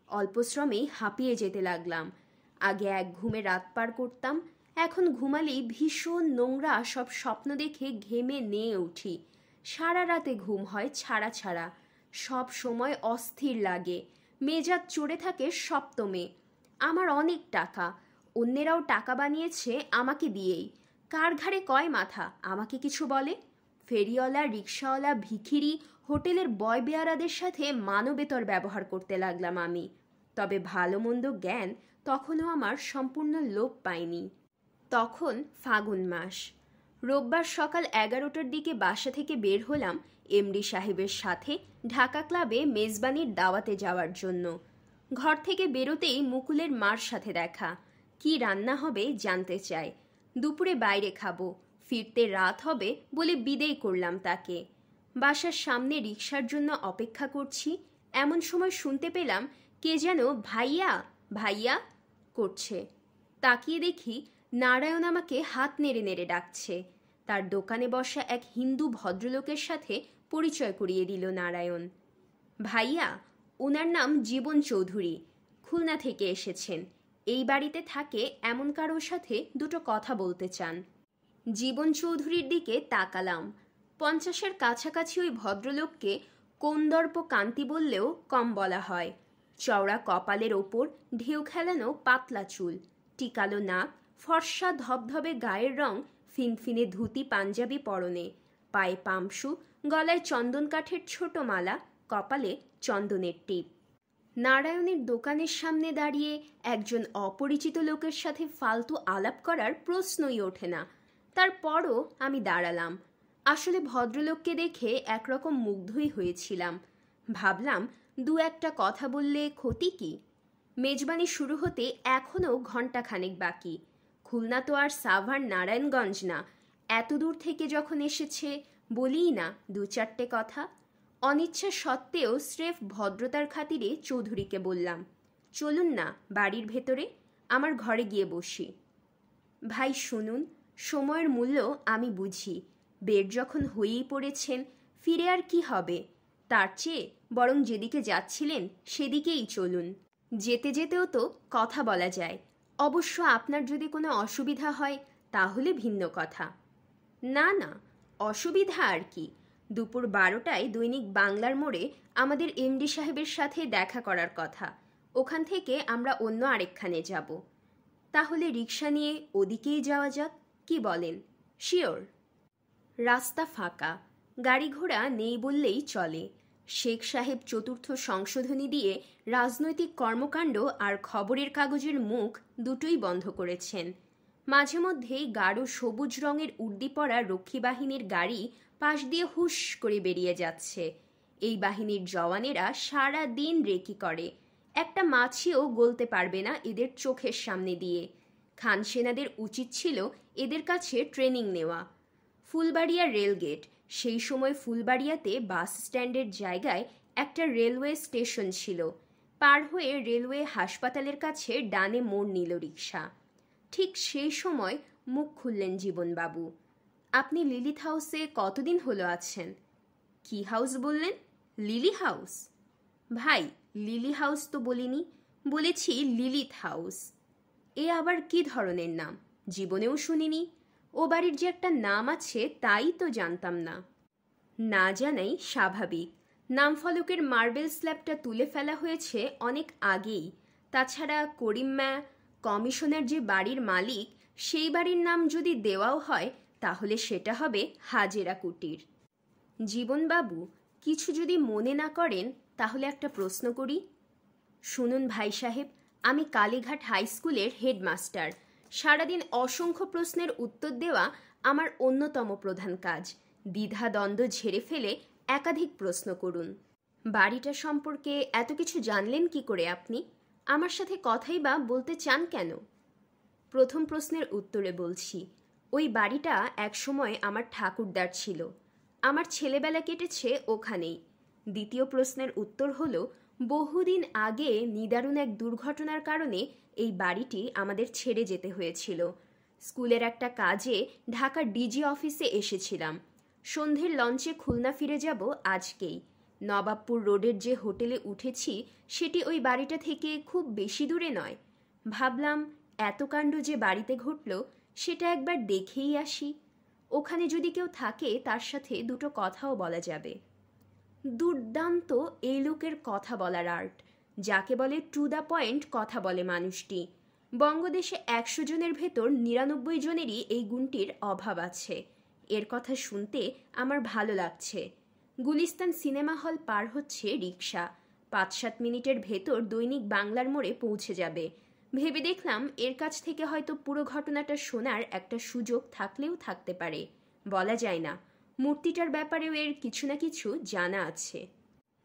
অল্প শ্রমেই হাঁপিয়ে যেতে লাগলাম। আগে এক ঘুমে রাত পার করতাম, এখন ঘুমালেই ভীষণ নোংরা সব স্বপ্ন দেখে ঘেমে নেয়ে উঠি। সারা রাতে ঘুম হয় ছাড়া ছাড়া। সব সময় অস্থির লাগে। মেজাজ চড়ে থাকে সপ্তমে। আমার অনেক টাকা। অন্যেরাও টাকা বানিয়েছে আমাকে দিয়েই। কার ঘাড়ে কয় মাথা? আমাকে কিছু বলে? ফেরিওয়ালা রিক্সাওয়ালা ভিখিরি, হোটেলের বয় বেয়ারাদের সাথে মানবেতর ব্যবহার করতে লাগলাম আমি। তবে ভালো মন্দ জ্ঞান তখনও আমার সম্পূর্ণ লোপ পায়নি। তখন ফাগুন মাস। রোববার সকাল এগারোটার দিকে বাসা থেকে বের হলাম এমডি সাহেবের সাথে ঢাকা ক্লাবে মেজবানির দাওয়াতে যাওয়ার জন্য। ঘর থেকে বেরোতেই মুকুলের মার সাথে দেখা। কি রান্না হবে জানতে চায়। দুপুরে বাইরে খাব, ফিরতে রাত হবে বলে বিদেয় করলাম তাকে। বাসার সামনে রিক্সার জন্য অপেক্ষা করছি, এমন সময় শুনতে পেলাম কে যেন ভাইয়া ভাইয়া করছে। তাকিয়ে দেখি নারায়ণ আমাকে হাত নেড়ে নেড়ে ডাকছে। তার দোকানে বসা এক হিন্দু ভদ্রলোকের সাথে পরিচয় করিয়ে দিল নারায়ণ। ভাইয়া ওনার নাম জীবন চৌধুরী, খুলনা থেকে এসেছেন। এই বাড়িতে থাকে এমন কারোর সাথে দুটো কথা বলতে চান। জীবন চৌধুরীর দিকে তাকালাম। পঞ্চাশের কাছাকাছি ওই ভদ্রলোককে কৌন্দর্প কান্তি বললেও কম বলা হয়। চওড়া কপালের ওপর ঢেউ খেলানো পাতলা চুল, টিকালো নাক, ফর্সা ধবধবে গায়ের রং, ফিনফিনে ধুতি পাঞ্জাবি পরনে, পায়ে পামসু, গলায় চন্দন কাঠের ছোট মালা, কপালে চন্দনের টিপ। নারায়ণের দোকানের সামনে দাঁড়িয়ে একজন অপরিচিত লোকের সাথে ফালতু আলাপ করার প্রশ্নই ওঠে না। তারপরও আমি দাঁড়ালাম। আসলে ভদ্রলোককে দেখে একরকম মুগ্ধই হয়েছিলাম। ভাবলাম, দু একটা কথা বললে ক্ষতি কি? মেজবানি শুরু হতে এখনও ঘণ্টাখানেক বাকি। খুলনা তো আর সাভার নারায়ণগঞ্জ না। এত দূর থেকে যখন এসেছে, বলিই না দু চারটে কথা। অনিচ্ছা সত্ত্বেও স্রেফ ভদ্রতার খাতিরে চৌধুরীকে বললাম, চলুন না বাড়ির ভেতরে, আমার ঘরে গিয়ে বসি। ভাই, শুনুন, সময়ের মূল্য আমি বুঝি। বেড যখন হয়েই পড়েছেন, ফিরে আর কি হবে? তার চেয়ে বরং যেদিকে যাচ্ছিলেন, সেদিকেই চলুন। যেতে যেতেও তো কথা বলা যায়। অবশ্য আপনার যদি কোনো অসুবিধা হয়, তাহলে ভিন্ন কথা। না না, অসুবিধা আর কি। দুপুর বারোটায় দৈনিক বাংলার মোড়ে আমাদের এমডি সাহেবের সাথে দেখা করার কথা। ওখান থেকে আমরা অন্য আরেকখানে যাব। তাহলে রিক্সা নিয়ে ওদিকেই যাওয়া যাক, কি বলেন? শিওর। রাস্তা ফাঁকা, গাড়ি ঘোড়া নেই বললেই চলে। শেখ সাহেব চতুর্থ সংশোধনী দিয়ে রাজনৈতিক কর্মকাণ্ড আর খবরের কাগজের মুখ দুটোই বন্ধ করেছেন। মাঝে মধ্যেই গাঢ় সবুজ রঙের উর্দি পরা রক্ষী বাহিনীর গাড়ি পাশ দিয়ে হুশ করে বেরিয়ে যাচ্ছে। এই বাহিনীর জওয়ানেরা সারা দিন রেকি করে। একটা মাছিও গলতে পারবে না এদের চোখের সামনে দিয়ে। খান সেনাদের উচিত ছিল এদের কাছে ট্রেনিং নেওয়া। ফুলবাড়িয়া রেলগেট, সেই সময় ফুলবাড়িয়াতে বাস স্ট্যান্ডের জায়গায় একটা রেলওয়ে স্টেশন ছিল। পার হয়ে রেলওয়ে হাসপাতালের কাছে ডানে মোড় নিল রিক্সা ঠিক সেই সময় মুখ খুললেন জীবনবাবু। আপনি লিলিথ হাউসে কতদিন হলো আছেন? কি হাউস বললেন? Lily house? ভাই, লিলি হাউস তো বলিনি, বলেছি লিলিথ হাউস। এ আবার কি ধরনের নাম? জীবনেও শুনিনি। ও বাড়ির যে একটা নাম আছে তাই তো জানতাম না। না জানাই স্বাভাবিক। নাম ফলকের মার্বেল স্ল্যাবটা তুলে ফেলা হয়েছে অনেক আগেই। তাছাড়া করিম কমিশনার যে বাড়ির মালিক, সেই বাড়ির নাম যদি দেওয়াও হয় তাহলে সেটা হবে হাজেরা কুটির। জীবনবাবু, কিছু যদি মনে না করেন, তাহলে একটা প্রশ্ন করি। শুনুন ভাই সাহেব, আমি কালীঘাট হাই স্কুলের হেডমাস্টার। সারাদিন অসংখ্য প্রশ্নের উত্তর দেওয়া আমার অন্যতম প্রধান কাজ। দ্বিধা দ্বন্দ্ব ঝেড়ে ফেলে একাধিক প্রশ্ন করুন। বাড়িটা সম্পর্কে এত কিছু জানলেন কি করে আপনি? আমার সাথে কথাই বা বলতে চান কেন? প্রথম প্রশ্নের উত্তরে বলছি ওই বাড়িটা একসময় আমার ঠাকুরদার ছিল। আমার ছেলেবেলা কেটেছে ওখানেই। দ্বিতীয় প্রশ্নের উত্তর হল, বহুদিন আগে নিদারুণ এক দুর্ঘটনার কারণে এই বাড়িটি আমাদের ছেড়ে যেতে হয়েছিল। স্কুলের একটা কাজে ঢাকার ডিজি অফিসে এসেছিলাম। সন্ধ্যের লঞ্চে খুলনা ফিরে যাব আজকেই। নবাবপুর রোডের যে হোটেলে উঠেছি, সেটি ওই বাড়িটা থেকে খুব বেশি দূরে নয়। ভাবলাম, এত কাণ্ড যে বাড়িতে ঘটল সেটা একবার দেখেই আসি। ওখানে যদি কেউ থাকে, তার সাথে দুটো কথাও বলা যাবে। দুর্দান্ত এই লোকের কথা বলার আর্ট, যাকে বলে টু দ্য পয়েন্ট কথা বলে মানুষটি। বঙ্গদেশে একশো জনের ভেতর নিরানব্বই জনেরই এই গুণটির অভাব আছে। এর কথা শুনতে আমার ভালো লাগছে। গুলিস্তান সিনেমা হল পার হচ্ছে রিক্সা পাঁচ সাত মিনিটের ভেতর দৈনিক বাংলার মোড়ে পৌঁছে যাবে। ভেবে দেখলাম এর কাছ থেকে হয়তো পুরো ঘটনাটা শোনার একটা সুযোগ থাকলেও থাকতে পারে। বলা যায় না। মূর্তিটার ব্যাপারেও এর কিছু না কিছু জানা আছে।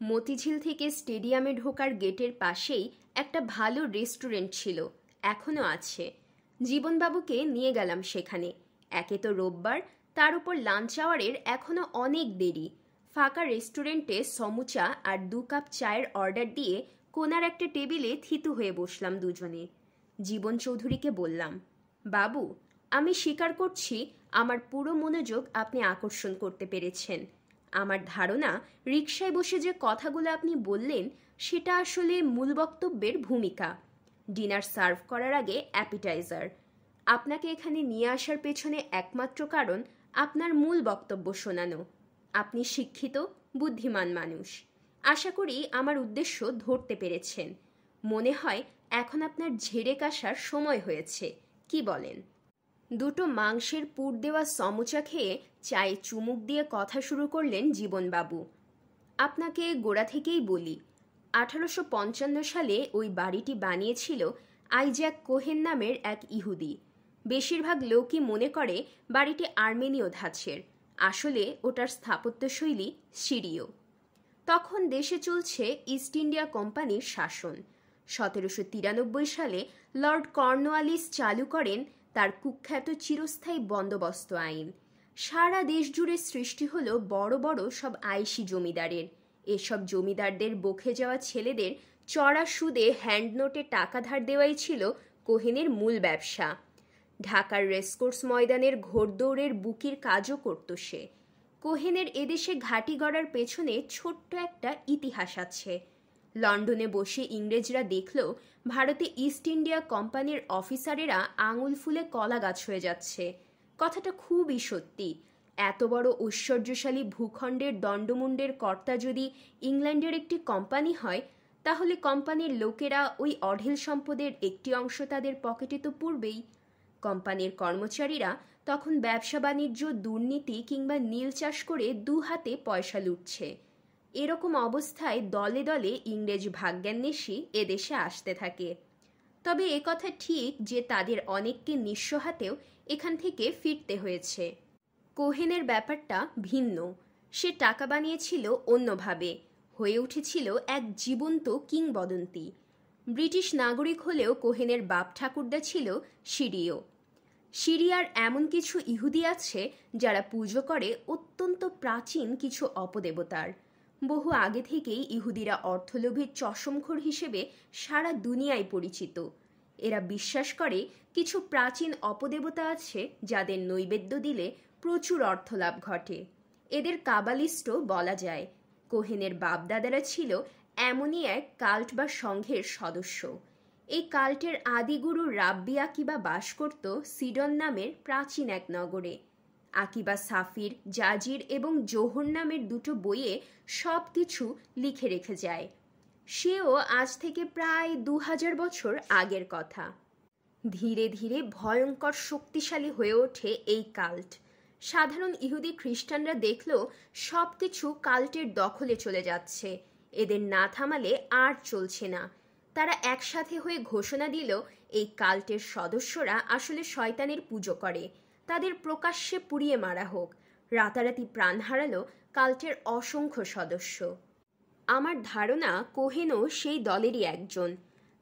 মতিঝিল থেকে স্টেডিয়ামে ঢোকার গেটের পাশেই একটা ভালো রেস্টুরেন্ট ছিল, এখনও আছে। জীবনবাবুকে নিয়ে গেলাম সেখানে। একে তো রোববার, তার উপর লাঞ্চ আওয়ারের এখনও অনেক দেরি। ফাঁকা রেস্টুরেন্টে সমুচা আর দু কাপ চায়ের অর্ডার দিয়ে কোনার একটা টেবিলে থিতু হয়ে বসলাম দুজনে। জীবন চৌধুরীকে বললাম, বাবু, আমি স্বীকার করছি আমার পুরো মনোযোগ আপনি আকর্ষণ করতে পেরেছেন। আমার ধারণা, রিকশায় বসে যে কথাগুলো আপনি বললেন, সেটা আসলে মূল বক্তব্যের ভূমিকা। ডিনার সার্ভ করার আগে অ্যাপিটাইজার। আপনাকে এখানে নিয়ে আসার পেছনে একমাত্র কারণ আপনার মূল বক্তব্য শোনানো। আপনি শিক্ষিত, বুদ্ধিমান মানুষ। আশা করি আমার উদ্দেশ্য ধরতে পেরেছেন। মনে হয় এখন আপনার ঝেড়ে কাশার সময় হয়েছে, কি বলেন? দুটো মাংসের পুর দেওয়া সমুচা খেয়ে চায়ে চুমুক দিয়ে কথা শুরু করলেন জীবনবাবু। আপনাকে গোড়া থেকেই বলি, আঠারোশো পঞ্চান্ন সালে ওই বাড়িটি বানিয়েছিল আইজ্যাক কোহেন নামের এক ইহুদি। বেশিরভাগ লোকই মনে করে বাড়িটি আর্মেনীয় ধাঁচের, আসলে ওটার স্থাপত্যশৈলী সিরিয়। তখন দেশে চলছে ইস্ট ইন্ডিয়া কোম্পানির শাসন। সতেরোশো তিরানব্বই সালে লর্ড কর্নওয়ালিস চালু করেন তার কুখ্যাত চিরস্থায়ী বন্দোবস্ত আইন। সারা দেশ জুড়ে সৃষ্টি হলো বড় বড় সব আইসি জমিদারের। এসব জমিদারদের বখে যাওয়া ছেলেদের চড়া সুদে হ্যান্ডনোটে টাকা ধার দেওয়াই ছিল কোহেনের মূল ব্যবসা। ঢাকার রেসকোর্স ময়দানের ঘোড়দৌড়ের বুকির কাজও করত সে। কোহেনের এদেশে ঘাঁটি গড়ার পেছনে ছোট্ট একটা ইতিহাস আছে। লন্ডনে বসে ইংরেজরা দেখল ভারতে ইস্ট ইন্ডিয়া কোম্পানির অফিসারেরা আঙুল ফুলে কলা গাছ হয়ে যাচ্ছে। কথাটা খুবই সত্যি। এত বড় ঐশ্বর্যশালী ভূখণ্ডের দণ্ডমুণ্ডের কর্তা যদি ইংল্যান্ডের একটি কোম্পানি হয়, তাহলে কোম্পানির লোকেরা ওই অঢেল সম্পদের একটি অংশ তাদের পকেটে তো পূর্বেই কোম্পানির কর্মচারীরা তখন ব্যবসা বাণিজ্য দুর্নীতি কিংবা নীল চাষ করে দু হাতে পয়সা লুটছে। এরকম অবস্থায় দলে দলে ইংরেজ ভাগ্যান্বেষী এদেশে আসতে থাকে। তবে কথা ঠিক যে তাদের অনেককে নিঃস্ব হাতেও এখান থেকে ফিরতে হয়েছে। কোহেনের ব্যাপারটা ভিন্ন। সে টাকা বানিয়েছিল অন্যভাবে। হয়ে উঠেছিল এক জীবন্ত কিংবদন্তি। ব্রিটিশ নাগরিক হলেও কোহেনের বাপ ঠাকুরদা ছিল সিরিয়। সিরিয়ার এমন কিছু ইহুদি আছে যারা পুজো করে অত্যন্ত প্রাচীন কিছু অপদেবতার। বহু আগে থেকেই ইহুদিরা অর্থলোভীর চশমখোর হিসেবে সারা দুনিয়ায় পরিচিত। এরা বিশ্বাস করে কিছু প্রাচীন অপদেবতা আছে যাদের নৈবেদ্য দিলে প্রচুর অর্থলাভ ঘটে। এদের কাবালিস্ট বলা যায়। কোহেনের বাপদাদারা ছিল এমনই এক কাল্ট বা সংঘের সদস্য। এই কাল্টের আদিগুরু রাব্বি আকিবা বাস করত সিডন নামের প্রাচীন এক নগরে। আকিবা সাফির, জাজির এবং জোহর নামের দুটো বইয়ে সব কিছু লিখে রেখে যায়। সেও আজ থেকে প্রায় দু হাজার বছর আগের কথা। ধীরে ধীরে ভয়ঙ্কর শক্তিশালী হয়ে ওঠে এই কাল্ট। সাধারণ ইহুদি খ্রিস্টানরা দেখল সব কিছু কাল্টের দখলে চলে যাচ্ছে। এদের না থামালে আর চলছে না। তারা একসাথে হয়ে ঘোষণা দিল এই কাল্টের সদস্যরা আসলে শয়তানের পুজো করে। তাদের প্রকাশ্যে পুড়িয়ে মারা হোক। রাতারাতি প্রাণ হারালো কাল্টের অসংখ্য সদস্য। আমার ধারণা, কোহেনও সেই দলেরই একজন।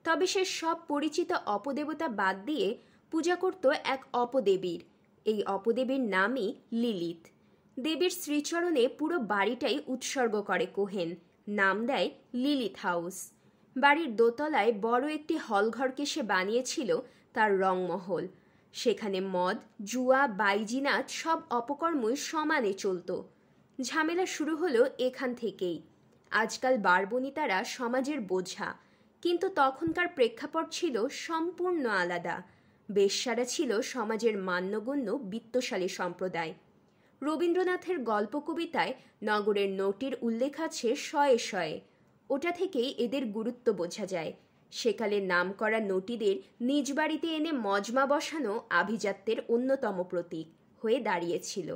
তবে সে সব পরিচিত অপদেবতা বাদ দিয়ে পূজা করত এক অপদেবীর। এই অপদেবীর নামই লিলিত দেবীর শ্রীচরণে পুরো বাড়িটাই উৎসর্গ করে কোহেন। নাম দেয় লিলিথ হাউস। বাড়ির দোতলায় বড় একটি হলঘরকে সে বানিয়েছিল, তার রংমহল। সেখানে মদ, জুয়া বাইজিনাথ সব অপকর্মই সমানে চলত। ঝামেলা শুরু হলো এখান থেকেই। আজকাল বারবনিতারা সমাজের বোঝা, কিন্তু তখনকার প্রেক্ষাপট ছিল সম্পূর্ণ আলাদা। বেশ্যারা ছিল সমাজের মান্যগণ্য বিত্তশালী সম্প্রদায়। রবীন্দ্রনাথের গল্প কবিতায় নগরের নোটির উল্লেখ আছে শয়ে শয়ে। ওটা থেকেই এদের গুরুত্ব বোঝা যায়। সেকালে নাম করা নটিদের নিজ বাড়িতে এনে মজমা বসানো আভিজাত্যের অন্যতম প্রতীক হয়ে দাঁড়িয়েছিল।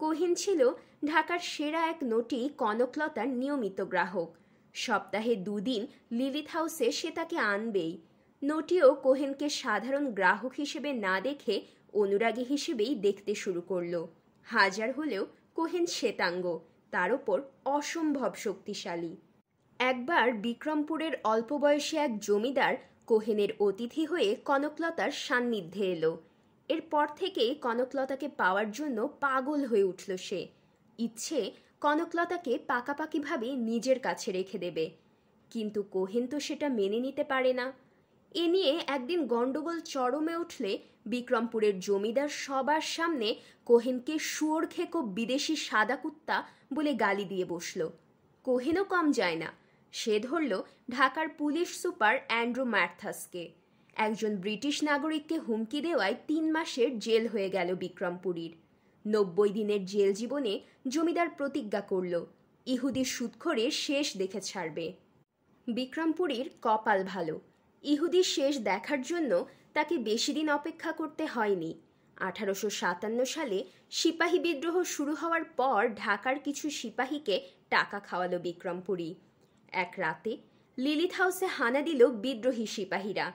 কোহিন ছিল, ঢাকার সেরা এক নটি কনকলতার নিয়মিত গ্রাহক। সপ্তাহে দুদিন লিলিথ হাউসে সে তাকে আনবেই। নটিও কোহেনকে সাধারণ গ্রাহক হিসেবে না দেখে অনুরাগী হিসেবেই দেখতে শুরু করল। হাজার হলেও কোহেন শ্বেতাঙ্গ, তার ওপর অসম্ভব শক্তিশালী। একবার বিক্রমপুরের অল্প বয়সী এক জমিদার কোহেনের অতিথি হয়ে কনকলতার সান্নিধ্যে এলো। এরপর থেকেই কনকলতাকে পাওয়ার জন্য পাগল হয়ে উঠল সে। ইচ্ছে কনকলতাকে পাকাপাকিভাবে নিজের কাছে রেখে দেবে। কিন্তু কোহেন তো সেটা মেনে নিতে পারে না। এ নিয়ে একদিন গণ্ডগোল চরমে উঠলে বিক্রমপুরের জমিদার সবার সামনে কোহেনকে শুয়োর খেকো বিদেশি সাদা কুত্তা বলে গালি দিয়ে বসল। কোহেনও কম যায় না। সে ধরল ঢাকার পুলিশ সুপার অ্যান্ড্রু ম্যাথাসকে একজন ব্রিটিশ নাগরিককে হুমকি দেওয়ায় তিন মাসের জেল হয়ে গেল বিক্রমপুরীর। নব্বই দিনের জেল জীবনে জমিদার প্রতিজ্ঞা করল, ইহুদি সুৎখরে শেষ দেখে ছাড়বে। বিক্রমপুরীর কপাল ভালো, ইহুদি শেষ দেখার জন্য তাকে বেশি দিন অপেক্ষা করতে হয়নি। আঠারোশো সাতান্ন সালে সিপাহী বিদ্রোহ শুরু হওয়ার পর ঢাকার কিছু সিপাহীকে টাকা খাওয়ালো বিক্রমপুরী। এক রাতে লিলিথ হাউসে হানা দিল বিদ্রোহী সিপাহীরা।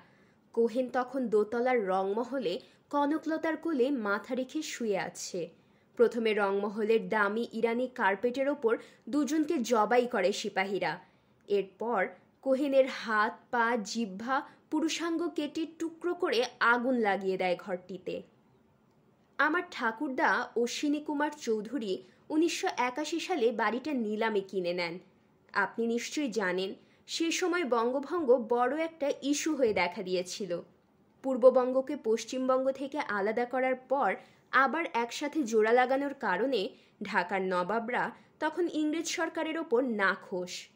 কোহেন তখন দোতলার রংমহলে কনকলতার কোলে মাথা রেখে শুয়ে আছে। প্রথমে রংমহলের দামি ইরানি কার্পেটের ওপর দুজনকে জবাই করে সিপাহীরা। এরপর কোহেনের হাত, পা, জিহ্বা, পুরুষাঙ্গ কেটে টুকরো করে আগুন লাগিয়ে দেয় ঘরটিতে। আমার ঠাকুরদা অশ্বিনী কুমার চৌধুরী উনিশশো একাশি সালে বাড়িটা নিলামে কিনে নেন। আপনি নিশ্চয়ই জানেন, সে সময় বঙ্গভঙ্গ বড় একটা ইস্যু হয়ে দেখা দিয়েছিল। পূর্ববঙ্গকে পশ্চিমবঙ্গ থেকে আলাদা করার পর আবার একসাথে জোড়া লাগানোর কারণে ঢাকার নবাবরা তখন ইংরেজ সরকারের ওপর নাখোশ।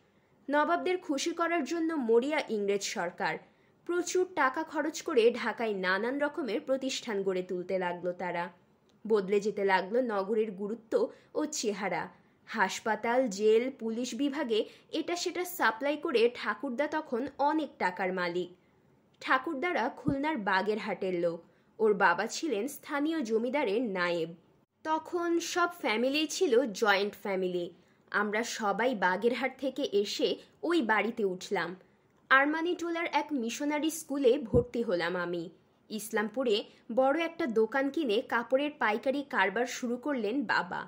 নবাবদের খুশি করার জন্য মরিয়া ইংরেজ সরকার। প্রচুর টাকা খরচ করে ঢাকায় নানান রকমের প্রতিষ্ঠান গড়ে তুলতে লাগল তারা। বদলে যেতে লাগল নগরের গুরুত্ব ও চেহারা। হাসপাতাল, জেল, পুলিশ বিভাগে এটা সেটা সাপ্লাই করে ঠাকুরদা তখন অনেক টাকার মালিক। ঠাকুরদারা খুলনার বাগেরহাটের লোক। ওর বাবা ছিলেন স্থানীয় জমিদারের নায়েব। তখন সব ফ্যামিলি ছিল জয়েন্ট ফ্যামিলি আমরা সবাই বাগেরহাট থেকে এসে ওই বাড়িতে উঠলাম। আরমানিটোলার এক মিশনারি স্কুলে ভর্তি হলাম আমি। ইসলামপুরে বড় একটা দোকান কিনে কাপড়ের পাইকারি কারবার শুরু করলেন বাবা।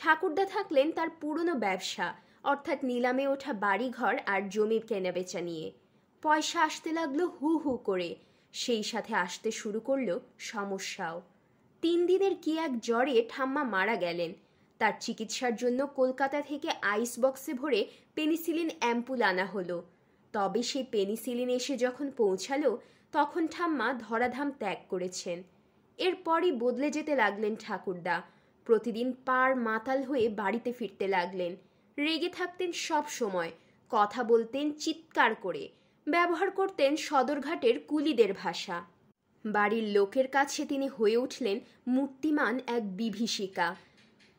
ঠাকুরদা থাকলেন তার পুরনো ব্যবসা, অর্থাৎ নিলামে ওঠা বাড়িঘর আর জমির কেনাবেচা নিয়ে। পয়সা আসতে লাগল হু হু করে, সেই সাথে আসতে শুরু করল সমস্যাও। তিন দিনের কি এক জ্বরে ঠাম্মা মারা গেলেন। তার চিকিৎসার জন্য কলকাতা থেকে আইস বক্সে ভরে পেনিসিলিন অ্যাম্পুল আনা হলো। তবে সেই পেনিসিলিন এসে যখন পৌঁছালো, তখন ঠাম্মা ধরাধাম ত্যাগ করেছেন। এরপরই বদলে যেতে লাগলেন ঠাকুরদা। প্রতিদিন পার মাতাল হয়ে বাড়িতে ফিরতে লাগলেন। রেগে থাকতেন সব সময়, কথা বলতেন চিৎকার করে, ব্যবহার করতেন সদরঘাটের কুলিদের ভাষা। বাড়ির লোকের কাছে তিনি হয়ে উঠলেন মূর্তিমান এক বিভীষিকা।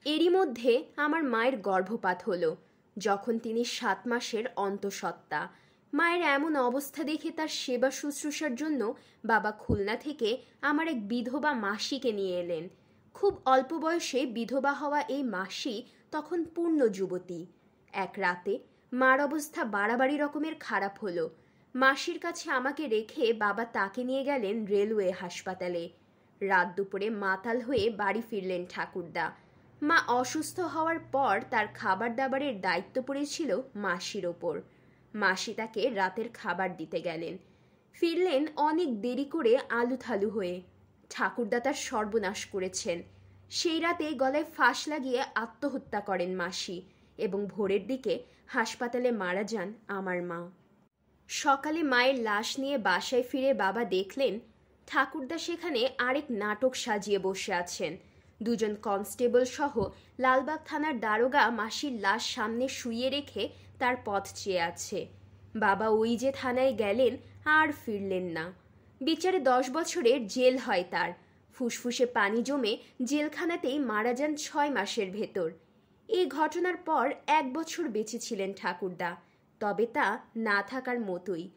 এরই মধ্যে আমার মায়ের গর্ভপাত হলো, যখন তিনি সাত মাসের অন্তঃসত্ত্বা। মায়ের এমন অবস্থা দেখে তার সেবা শুশ্রূষার জন্য বাবা খুলনা থেকে আমার এক বিধবা মাসিকে নিয়ে এলেন। খুব অল্প বয়সে বিধবা হওয়া এই মাসি তখন পূর্ণ যুবতী। এক রাতে মার অবস্থা বাড়াবাড়ি রকমের খারাপ হলো। মাসির কাছে আমাকে রেখে বাবা তাকে নিয়ে গেলেন রেলওয়ে হাসপাতালে। রাত দুপুরে মাতাল হয়ে বাড়ি ফিরলেন ঠাকুরদা। মা অসুস্থ হওয়ার পর তার খাবার দাবারের দায়িত্ব পড়েছিল মাসির ওপর। মাসি তাকে রাতের খাবার দিতে গেলেন। ফিরলেন অনেক দেরি করে আলু থালু হয়ে। ঠাকুরদা তার সর্বনাশ করেছেন। সেই রাতে গলায় ফাঁস লাগিয়ে আত্মহত্যা করেন মাসি এবং ভোরের দিকে হাসপাতালে মারা যান আমার মা। সকালে মায়ের লাশ নিয়ে বাসায় ফিরে বাবা দেখলেন, ঠাকুরদা সেখানে আরেক নাটক সাজিয়ে বসে আছেন। দুজন কনস্টেবল সহ লালবাগ থানার দারোগা মাসির লাশ সামনে শুইয়ে রেখে তার পথ চেয়ে আছে। বাবা ওই যে থানায় গেলেন, আর ফিরলেন না। বিচারে দশ বছরের জেল হয় তার। ফুসফুসে পানি জমে জেলখানাতেই মারা যান ছয় মাসের ভেতর। এই ঘটনার পর এক বছর বেঁচে ছিলেন ঠাকুরদা, তবে তা না থাকার মতোই।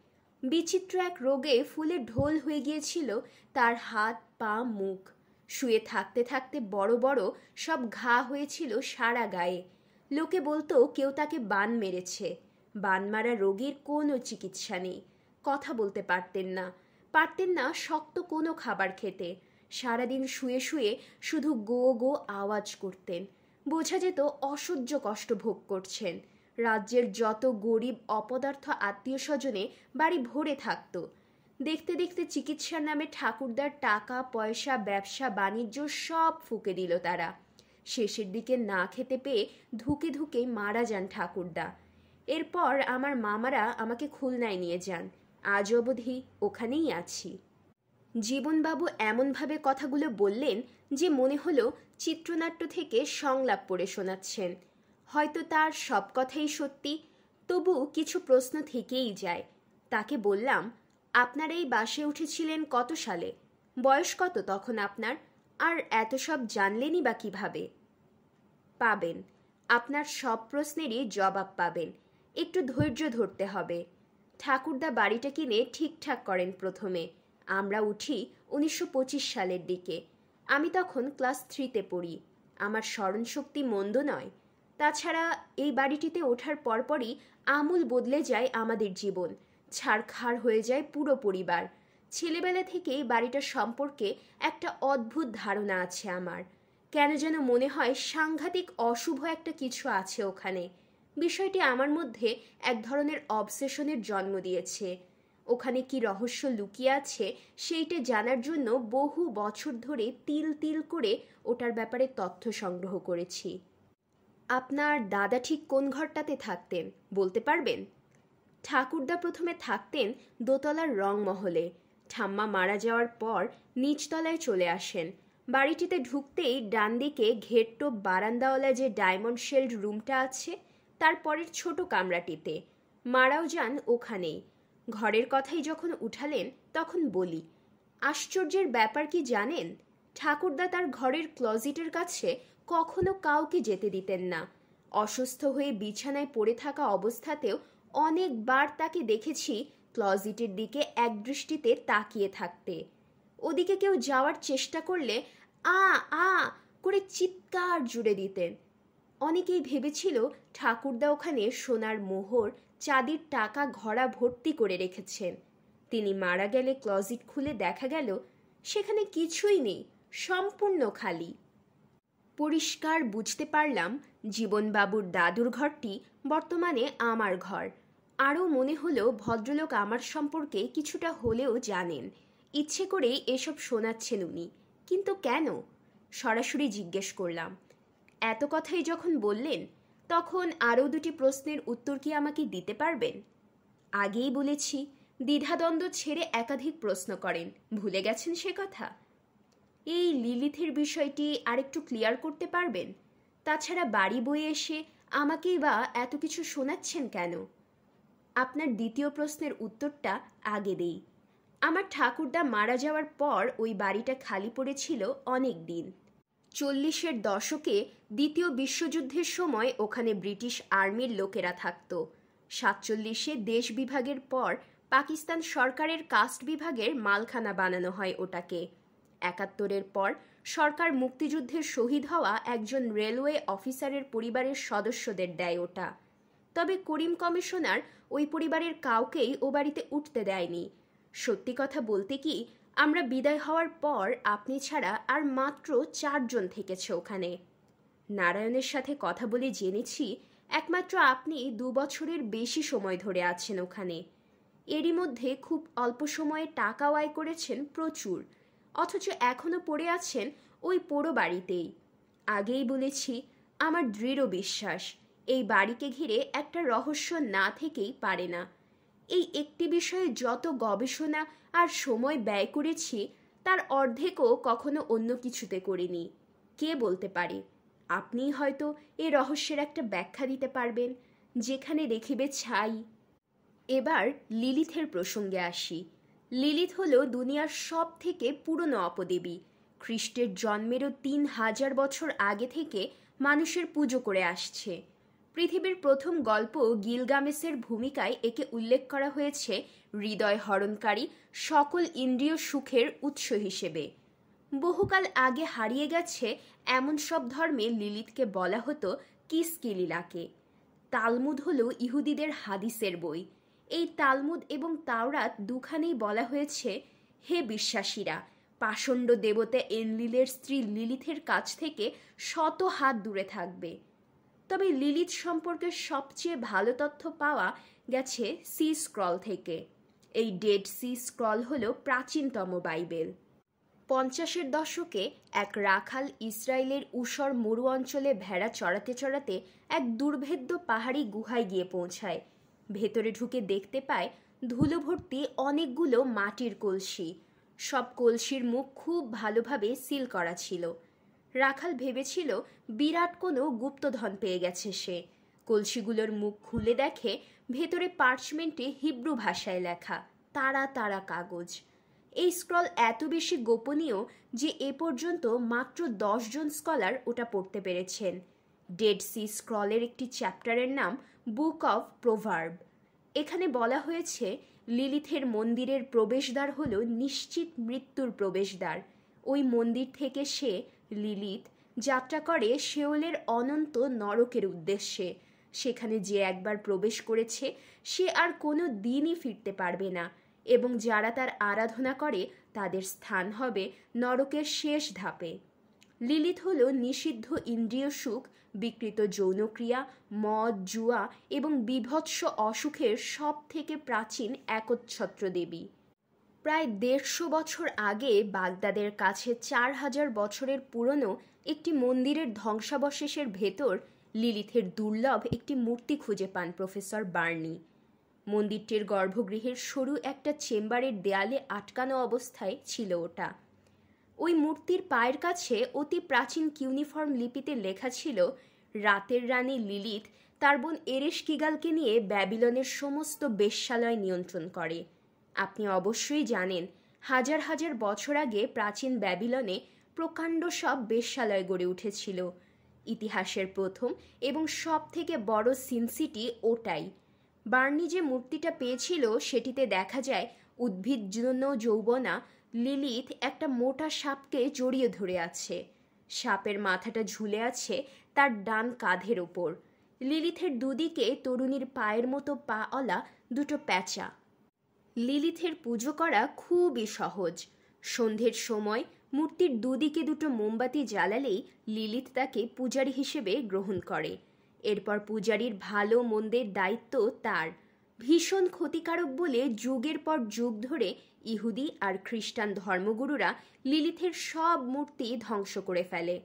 বিচিত্র এক রোগে ফুলে ঢোল হয়ে গিয়েছিল তার হাত, পা, মুখ। শুয়ে থাকতে থাকতে বড় বড় সব ঘা হয়েছিল সারা গায়ে। লোকে বলতো কেউ তাকে বান মেরেছে। বান মারা রোগীর কোনো চিকিৎসা নেই। কথা বলতে পারতেন না। পারতেন না শক্ত কোনো খাবার খেতে। সারাদিন শুয়ে শুয়ে শুধু গো গো আওয়াজ করতেন। বোঝা যেত অসহ্য কষ্ট ভোগ করছেন। রাজ্যের যত গরিব, অপদার্থ আত্মীয় স্বজনে বাড়ি ভরে থাকত। দেখতে দেখতে চিকিৎসার নামে ঠাকুরদার টাকা, পয়সা, ব্যবসা, বাণিজ্য সব ফুকে দিল তারা। শেষের দিকে না খেতে পেয়ে ধুকে ধুকে মারা যান ঠাকুরদা। এরপর আমার মামারা আমাকে খুলনায় নিয়ে যান। আজ অবধি ওখানেই আছি। জীবনবাবু এমনভাবে কথাগুলো বললেন যে মনে হলো চিত্রনাট্য থেকে সংলাপ পড়ে শোনাচ্ছেন। হয়তো তার সব কথাই সত্যি, তবু কিছু প্রশ্ন থেকেই যায়। তাকে বললাম, আপনার এই বাসে উঠেছিলেন কত সালে? বয়স কত তখন আপনার? আর এত সব জানলেনই বা কীভাবে? পাবেন। আপনার সব প্রশ্নেরই জবাব পাবেন। একটু ধৈর্য ধরতে হবে। ঠাকুরদা বাড়িটা কিনে ঠিকঠাক করেন প্রথমে। আমরা উঠি উনিশশো পঁচিশ সালের দিকে। আমি তখন ক্লাস থ্রিতে পড়ি। আমার স্মরণশক্তি মন্দ নয়। তাছাড়া এই বাড়িটিতে ওঠার পরপরই আমূল বদলে যায় আমাদের জীবন। ছাড়খাড় হয়ে যায় পুরো পরিবার। ছেলেবেলা থেকেই বাড়িটার সম্পর্কে একটা অদ্ভুত ধারণা আছে আমার। কেন যেন মনে হয় সাংঘাতিক অশুভ একটা কিছু আছে ওখানে। বিষয়টি আমার মধ্যে এক ধরনের অবসেশনের জন্ম দিয়েছে। ওখানে কি রহস্য লুকিয়ে আছে সেইটা জানার জন্য বহু বছর ধরে তিল তিল করে ওটার ব্যাপারে তথ্য সংগ্রহ করেছি। আপনার দাদা ঠিক কোন ঘরটাতে থাকতেন বলতে পারবেন? ঠাকুরদা প্রথমে থাকতেন দোতলার রংমহলে। ঠাম্মা মারা যাওয়ার পর নিচতলায় চলে আসেন। বাড়িটিতে ঢুকতেই ডান দিকে ঘেরটো বারান্দাওয়ালা যে ডায়মন্ড শেল্ড রুমটা আছে তারপরের ছোট কামরাটিতে। মারাও যান ওখানেই ঘরের কথাই যখন উঠালেন, তখন বলি, আশ্চর্যের ব্যাপার কি জানেন? ঠাকুরদা তার ঘরের ক্লজিটের কাছে কখনো কাউকে যেতে দিতেন না। অসুস্থ হয়ে বিছানায় পড়ে থাকা অবস্থাতেও অনেকবার তাকে দেখেছি ক্লজিটের দিকে একদৃষ্টিতে তাকিয়ে থাকতে। ওদিকে কেউ যাওয়ার চেষ্টা করলে, আ আ করে চিৎকার জুড়ে দিতেন। অনেকেই ভেবেছিল ঠাকুরদা ওখানে সোনার মোহর, চাঁদির টাকা, ঘড়া ভর্তি করে রেখেছেন। তিনি মারা গেলে ক্লজিট খুলে দেখা গেল, সেখানে কিছুই নেই, সম্পূর্ণ খালি। পরিষ্কার বুঝতে পারলাম জীবনবাবুর দাদুর ঘরটি বর্তমানে আমার ঘর। আরও মনে হলো ভদ্রলোক আমার সম্পর্কে কিছুটা হলেও জানেন। ইচ্ছে করেই এসব শোনাচ্ছেন উনি। কিন্তু কেন? সরাসরি জিজ্ঞেস করলাম। এত কথাই যখন বললেন, তখন আরও দুটি প্রশ্নের উত্তর কি আমাকে দিতে পারবেন? আগেই বলেছি, দ্বিধাদ্বন্দ্ব ছেড়ে একাধিক প্রশ্ন করেন, ভুলে গেছেন সে কথা। এই লিলিথের বিষয়টি আরেকটু ক্লিয়ার করতে পারবেন? তাছাড়া বাড়ি বয়ে এসে আমাকেই বা এত কিছু শোনাচ্ছেন কেন? আপনার দ্বিতীয় প্রশ্নের উত্তরটা আগে দেই। আমার ঠাকুরদা মারা যাওয়ার পর ওই বাড়িটা খালি পড়েছিল অনেক দিন। চল্লিশের দশকে দ্বিতীয় বিশ্বযুদ্ধের সময় ওখানে ব্রিটিশ আর্মির লোকেরা থাকত। সাতচল্লিশে দেশ বিভাগের পর পাকিস্তান সরকারের কাস্ট বিভাগের মালখানা বানানো হয় ওটাকে। একাত্তরের পর সরকার মুক্তিযুদ্ধের শহীদ হওয়া একজন রেলওয়ে অফিসারের পরিবারের সদস্যদের দেয় ওটা। তবে করিম কমিশনার ওই পরিবারের কাউকেই ও বাড়িতে উঠতে দেয়নি। সত্যি কথা বলতে কি আমরা বিদায় হওয়ার পর আপনি ছাড়া আর মাত্র চারজন থেকেছে ওখানে। নারায়ণের সাথে কথা বলে জেনেছি একমাত্র আপনি দু বছরের বেশি সময় ধরে আছেন ওখানে। এরই মধ্যে খুব অল্প সময়ে টাকা আয় করেছেন প্রচুর, অথচ এখনও পড়ে আছেন ওই পোড়ো বাড়িতেই। আগেই বলেছি, আমার দৃঢ় বিশ্বাস, এই বাড়িকে ঘিরে একটা রহস্য না থেকেই পারে না। এই একটি বিষয়ে যত গবেষণা আর সময় ব্যয় করেছি, তার অর্ধেকও কখনো অন্য কিছুতে করিনি। কে বলতে পারে? আপনিই হয়তো এ রহস্যের একটা ব্যাখ্যা দিতে পারবেন, যেখানে দেখিবে ছাই। এবার লিলিথের প্রসঙ্গে আসি। লিলিথ হল দুনিয়ার সব থেকে পুরনো অপদেবী। খ্রিস্টের জন্মেরও তিন হাজার বছর আগে থেকে মানুষের পুজো করে আসছে। পৃথিবীর প্রথম গল্প গিলগামেসের ভূমিকায় একে উল্লেখ করা হয়েছে হৃদয় হরণকারী, সকল ইন্দ্রিয় সুখের উৎস হিসেবে। বহুকাল আগে হারিয়ে গেছে এমন সব ধর্মে লিলিতকে বলা হতো কিসকিলিলাকে। তালমুদ হল ইহুদিদের হাদিসের বই। এই তালমুদ এবং তাওরাত দুখানেই বলা হয়েছে, হে বিশ্বাসীরা, পাষণ্ড দেবতা এনলিলের স্ত্রী লিলিথের কাছ থেকে শত হাত দূরে থাকবে। তবে লিলিথ সম্পর্কে সবচেয়ে ভালো তথ্য পাওয়া গেছে সি স্ক্রল থেকে। এই ডেড সি স্ক্রল হল প্রাচীনতম বাইবেল। পঞ্চাশের দশকে এক রাখাল ইসরায়েলের উষর মরু অঞ্চলে ভেড়া চড়াতে চড়াতে এক দুর্ভেদ্য পাহাড়ি গুহায় গিয়ে পৌঁছায়। ভেতরে ঢুকে দেখতে পায় ধুলো ভর্তি অনেকগুলো মাটির কলসি। সব কলসির মুখ খুব ভালোভাবে সিল করা ছিল। রাখাল ভেবেছিল বিরাট কোনো গুপ্তধন পেয়ে গেছে সে। কলসিগুলোর মুখ খুলে দেখে ভেতরে পার্চমেন্টে হিব্রু ভাষায় লেখা, তারা তারা কাগজ। এই স্ক্রল এত বেশি গোপনীয় যে এ পর্যন্ত মাত্র জন স্কলার ওটা পড়তে পেরেছেন। ডেড সি স্ক্রলের একটি চ্যাপ্টারের নাম বুক অফ প্রোভার্ব এখানে বলা হয়েছে, লিলিথের মন্দিরের প্রবেশদ্বার হল নিশ্চিত মৃত্যুর প্রবেশদ্বার। ওই মন্দির থেকে সে লিলিথ যাত্রা করে শেওলের অনন্ত নরকের উদ্দেশ্যে। সেখানে যে একবার প্রবেশ করেছে, সে আর কোনো দিনই ফিরতে পারবে না এবং যারা তার আরাধনা করে, তাদের স্থান হবে নরকের শেষ ধাপে। লিলিত হল নিষিদ্ধ ইন্দ্রিয় সুখ, বিকৃত যৌনক্রিয়া, মদ, জুয়া এবং বিভৎস অসুখের সব থেকে প্রাচীন একচ্ছত্র দেবী। প্রায় দেড়শো বছর আগে বাগদাদের কাছে চার হাজার বছরের পুরনো একটি মন্দিরের ধ্বংসাবশেষের ভেতর লিলিথের দুর্লভ একটি মূর্তি খুঁজে পান প্রফেসর বার্নি। মন্দিরটির গর্ভগৃহের সরু একটা চেম্বারের দেয়ালে আটকানো অবস্থায় ছিল ওটা। ওই মূর্তির পায়ের কাছে অতি প্রাচীন কিউনিফর্ম লিপিতে লেখা ছিল, রাতের রানী লিলিথ তার বোন এরেশ কিগালকে নিয়ে ব্যাবিলনের সমস্ত বেশ্যালয় নিয়ন্ত্রণ করে। আপনি অবশ্যই জানেন, হাজার হাজার বছর আগে প্রাচীন ব্যাবিলনে প্রকাণ্ড সব বেশ্যালয় গড়ে উঠেছিল। ইতিহাসের প্রথম এবং সব থেকে বড় সিনসিটি ওটাই। বার্নি যে মূর্তিটা পেয়েছিল, সেটিতে দেখা যায় উদ্ভিদজন্য যৌবনা লিলিথ একটা মোটা সাপকে জড়িয়ে ধরে আছে। সাপের মাথাটা ঝুলে আছে তার ডান কাঁধের ওপর। লিলিথের দুদিকে তরুণীর পায়ের মতো পাওয়ালা দুটো প্যাঁচা। লিলিথের পুজো করা খুবই সহজ। সন্ধ্যের সময় মূর্তির দুদিকে দুটো মোমবাতি জ্বালালেই লিলিথ তাকে পূজারী হিসেবে গ্রহণ করে। এরপর পূজারীর ভালো মন্দের দায়িত্ব তার। ভীষণ ক্ষতিকারক বলে যুগের পর যুগ ধরে ইহুদি আর খ্রিস্টান ধর্মগুরুরা লিলিথের সব মূর্তি ধ্বংস করে ফেলে।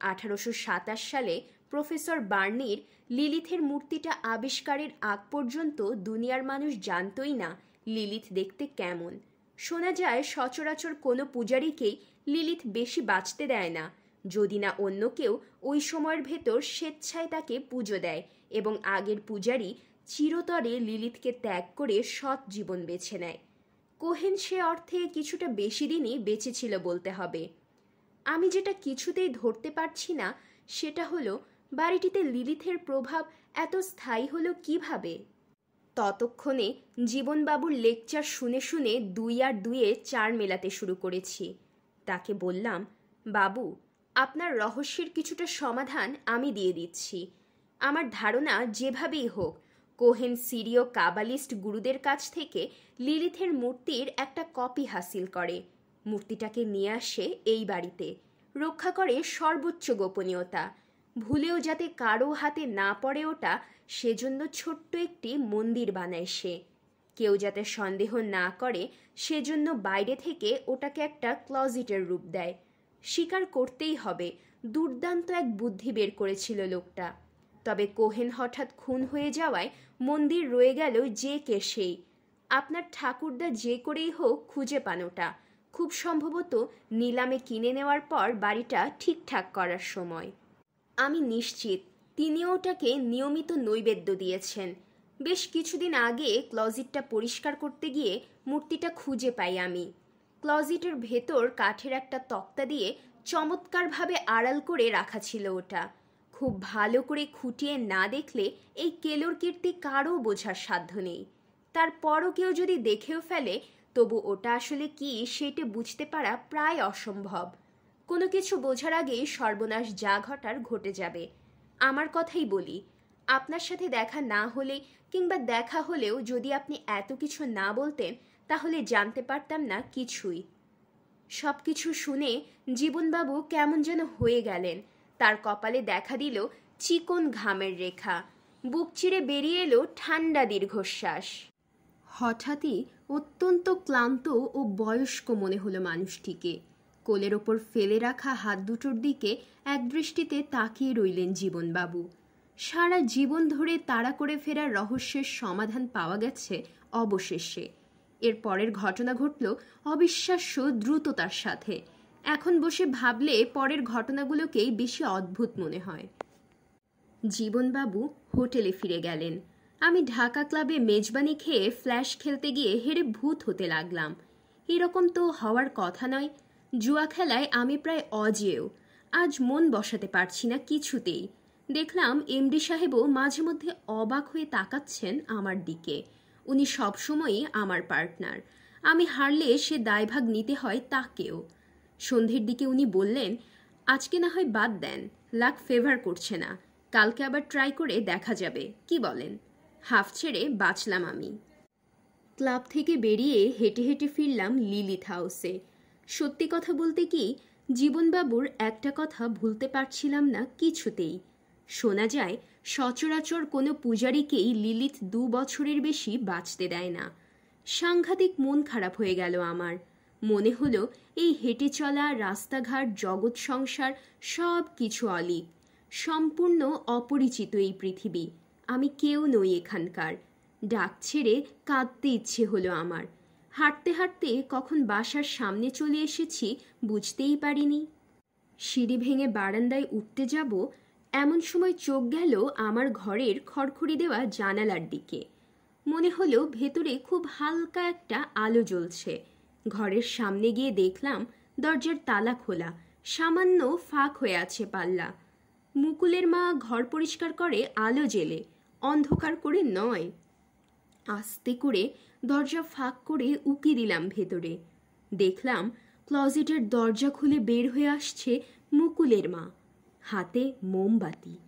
আঠারোশো সাতাশ সালে প্রফেসর বার্নির লিলিথের মূর্তিটা আবিষ্কারের আগ পর্যন্ত দুনিয়ার মানুষ জানতই না লিলিথ দেখতে কেমন? শোনা যায়, সচরাচর কোনো পূজারীকেই লিলিথ বেশি বাঁচতে দেয় না। যদি না অন্য কেউ, ওই সময়ের ভেতর স্বেচ্ছায় তাকে পুজো দেয় এবং আগের পূজারী চিরতরে লিলিথকে ত্যাগ করে সৎ জীবন বেছে নেয়। কোহেন সে অর্থে কিছুটা বেশি দিনই বেঁচে ছিল বলতে হবে। আমি যেটা কিছুতেই ধরতে পারছি না, সেটা হলো, বাড়িটিতে লিলিথের প্রভাব এত স্থায়ী হলো কীভাবে? ততক্ষণে জীবনবাবুর লেকচার শুনে শুনে দুই আর দুয়ে চার মেলাতে শুরু করেছি। তাকে বললাম, বাবু, আপনার রহস্যের কিছুটা সমাধান আমি দিয়ে দিচ্ছি। আমার ধারণা যেভাবেই হোক, কোহেন সিরিয় কাবালিস্ট গুরুদের কাছ থেকে লিলিথের মূর্তির একটা কপি হাসিল করে। মূর্তিটাকে নিয়ে আসে এই বাড়িতে। রক্ষা করে সর্বোচ্চ গোপনীয়তা। ভুলেও যাতে কারও হাতে না পড়ে ওটা সেজন্য ছোট্ট একটি মন্দির বানায় সে। কেউ যাতে সন্দেহ না করে, সেজন্য বাইরে থেকে ওটাকে একটা ক্লজিটের রূপ দেয়। স্বীকার করতেই হবে, দুর্দান্ত এক বুদ্ধি বের করেছিল লোকটা। তবে কোহেন হঠাৎ খুন হয়ে যাওয়ায় মন্দির রয়ে গেল যে কে সেই। আপনার ঠাকুরদা যে করেই হোক খুঁজে পান ওটা। খুব সম্ভবত নিলামে কিনে নেওয়ার পর বাড়িটা ঠিকঠাক করার সময়। আমি নিশ্চিত তিনি ওটাকে নিয়মিত নৈবেদ্য দিয়েছেন। বেশ কিছুদিন আগে ক্লজিটটা পরিষ্কার করতে গিয়ে মূর্তিটা খুঁজে পাই আমি। ক্লজিটের ভেতর কাঠের একটা তক্তা দিয়ে চমৎকারভাবে আড়াল করে রাখা ছিল ওটা। খুব ভালো করে খুঁটিয়ে না দেখলে এই কেলোর কীর্তি কারও বোঝার সাধ্য নেই। তারপরও কেউ যদি দেখেও ফেলে, তবু ওটা আসলে কি সেটা বুঝতে পারা প্রায় অসম্ভব। কোনো কিছু বোঝার আগেই সর্বনাশ যা ঘটার ঘটে যাবে। আমার কথাই বলি। আপনার সাথে দেখা না হলে কিংবা দেখা হলেও যদি আপনি এত কিছু না বলতেন, তাহলে জানতে পারতাম না কিছুই। সব কিছু শুনে জীবনবাবু কেমন যেন হয়ে গেলেন। তার কপালে দেখা দিল চিকন ঘামের রেখা। বুক চিরে বেরিয়ে এলো ঠান্ডা দীর্ঘশ্বাস। হঠাৎই অত্যন্ত ক্লান্ত ও বয়স্ক মনে হলো মানুষটিকে। কোলের ওপর ফেলে রাখা হাত দুটোর দিকে একদৃষ্টিতে তাকিয়ে রইলেন জীবনবাবু। সারা জীবন ধরে তাড়া করে ফেরার রহস্যের সমাধান পাওয়া গেছে অবশেষে। এর পরের ঘটনা ঘটল অবিশ্বাস্য দ্রুততার সাথে। এখন বসে ভাবলে পরের ঘটনাগুলোকেই বেশি অদ্ভুত মনে হয়। জীবনবাবু হোটেলে ফিরে গেলেন। আমি ঢাকা ক্লাবে মেজবানি খেয়ে ফ্ল্যাশ খেলতে গিয়ে হেরে ভূত হতে লাগলাম। এরকম তো হওয়ার কথা নয়। জুয়া খেলায় আমি প্রায় অজেয়। আজ মন বসাতে পারছি না কিছুতেই। দেখলাম এমডি সাহেবও মাঝে মধ্যে অবাক হয়ে তাকাচ্ছেন আমার দিকে। উনি সবসময়ই আমার পার্টনার। আমি হারলে সে দায়ভাগ নিতে হয় তাকেও। সন্ধ্যের দিকে উনি বললেন, আজকে না হয় বাদ দেন, লাক ফেভার করছে না। কালকে আবার ট্রাই করে দেখা যাবে, কি বলেন? হাফ ছেড়ে বাঁচলাম আমি। ক্লাব থেকে বেরিয়ে হেঁটে হেঁটে ফিরলাম লিলিথ হাউসে। সত্যি কথা বলতে কি, জীবনবাবুর একটা কথা ভুলতে পারছিলাম না কিছুতেই। শোনা যায়, সচরাচর কোনো পূজারীকেই লিলিথ দু বছরের বেশি বাঁচতে দেয় না। সাংঘাতিক মন খারাপ হয়ে গেল আমার। মনে হলো, এই হেঁটে চলা, রাস্তাঘাট, জগৎ সংসার, সব কিছু অলিক। সম্পূর্ণ অপরিচিত এই পৃথিবী। আমি কেউ নই এখানকার। ডাক ছেড়ে কাঁদতে ইচ্ছে হলো আমার। হাঁটতে হাঁটতে কখন বাসার সামনে চলে এসেছি বুঝতেই পারিনি। সিঁড়ি ভেঙে বারান্দায় উঠতে যাব, এমন সময় চোখ গেল আমার ঘরের খড়খড়ি দেওয়া জানালার দিকে। মনে হলো ভেতরে খুব হালকা একটা আলো জ্বলছে। ঘরের সামনে গিয়ে দেখলাম দরজার তালা খোলা, সামান্য ফাঁক হয়ে আছে পাল্লা। মুকুলের মা ঘর পরিষ্কার করে আলো জেলে, অন্ধকার করে নয়। আস্তে করে দরজা ফাঁক করে উকি দিলাম ভেতরে। দেখলাম ক্লজেটের দরজা খুলে বের হয়ে আসছে মুকুলের মা। হাতে মোমবাতি।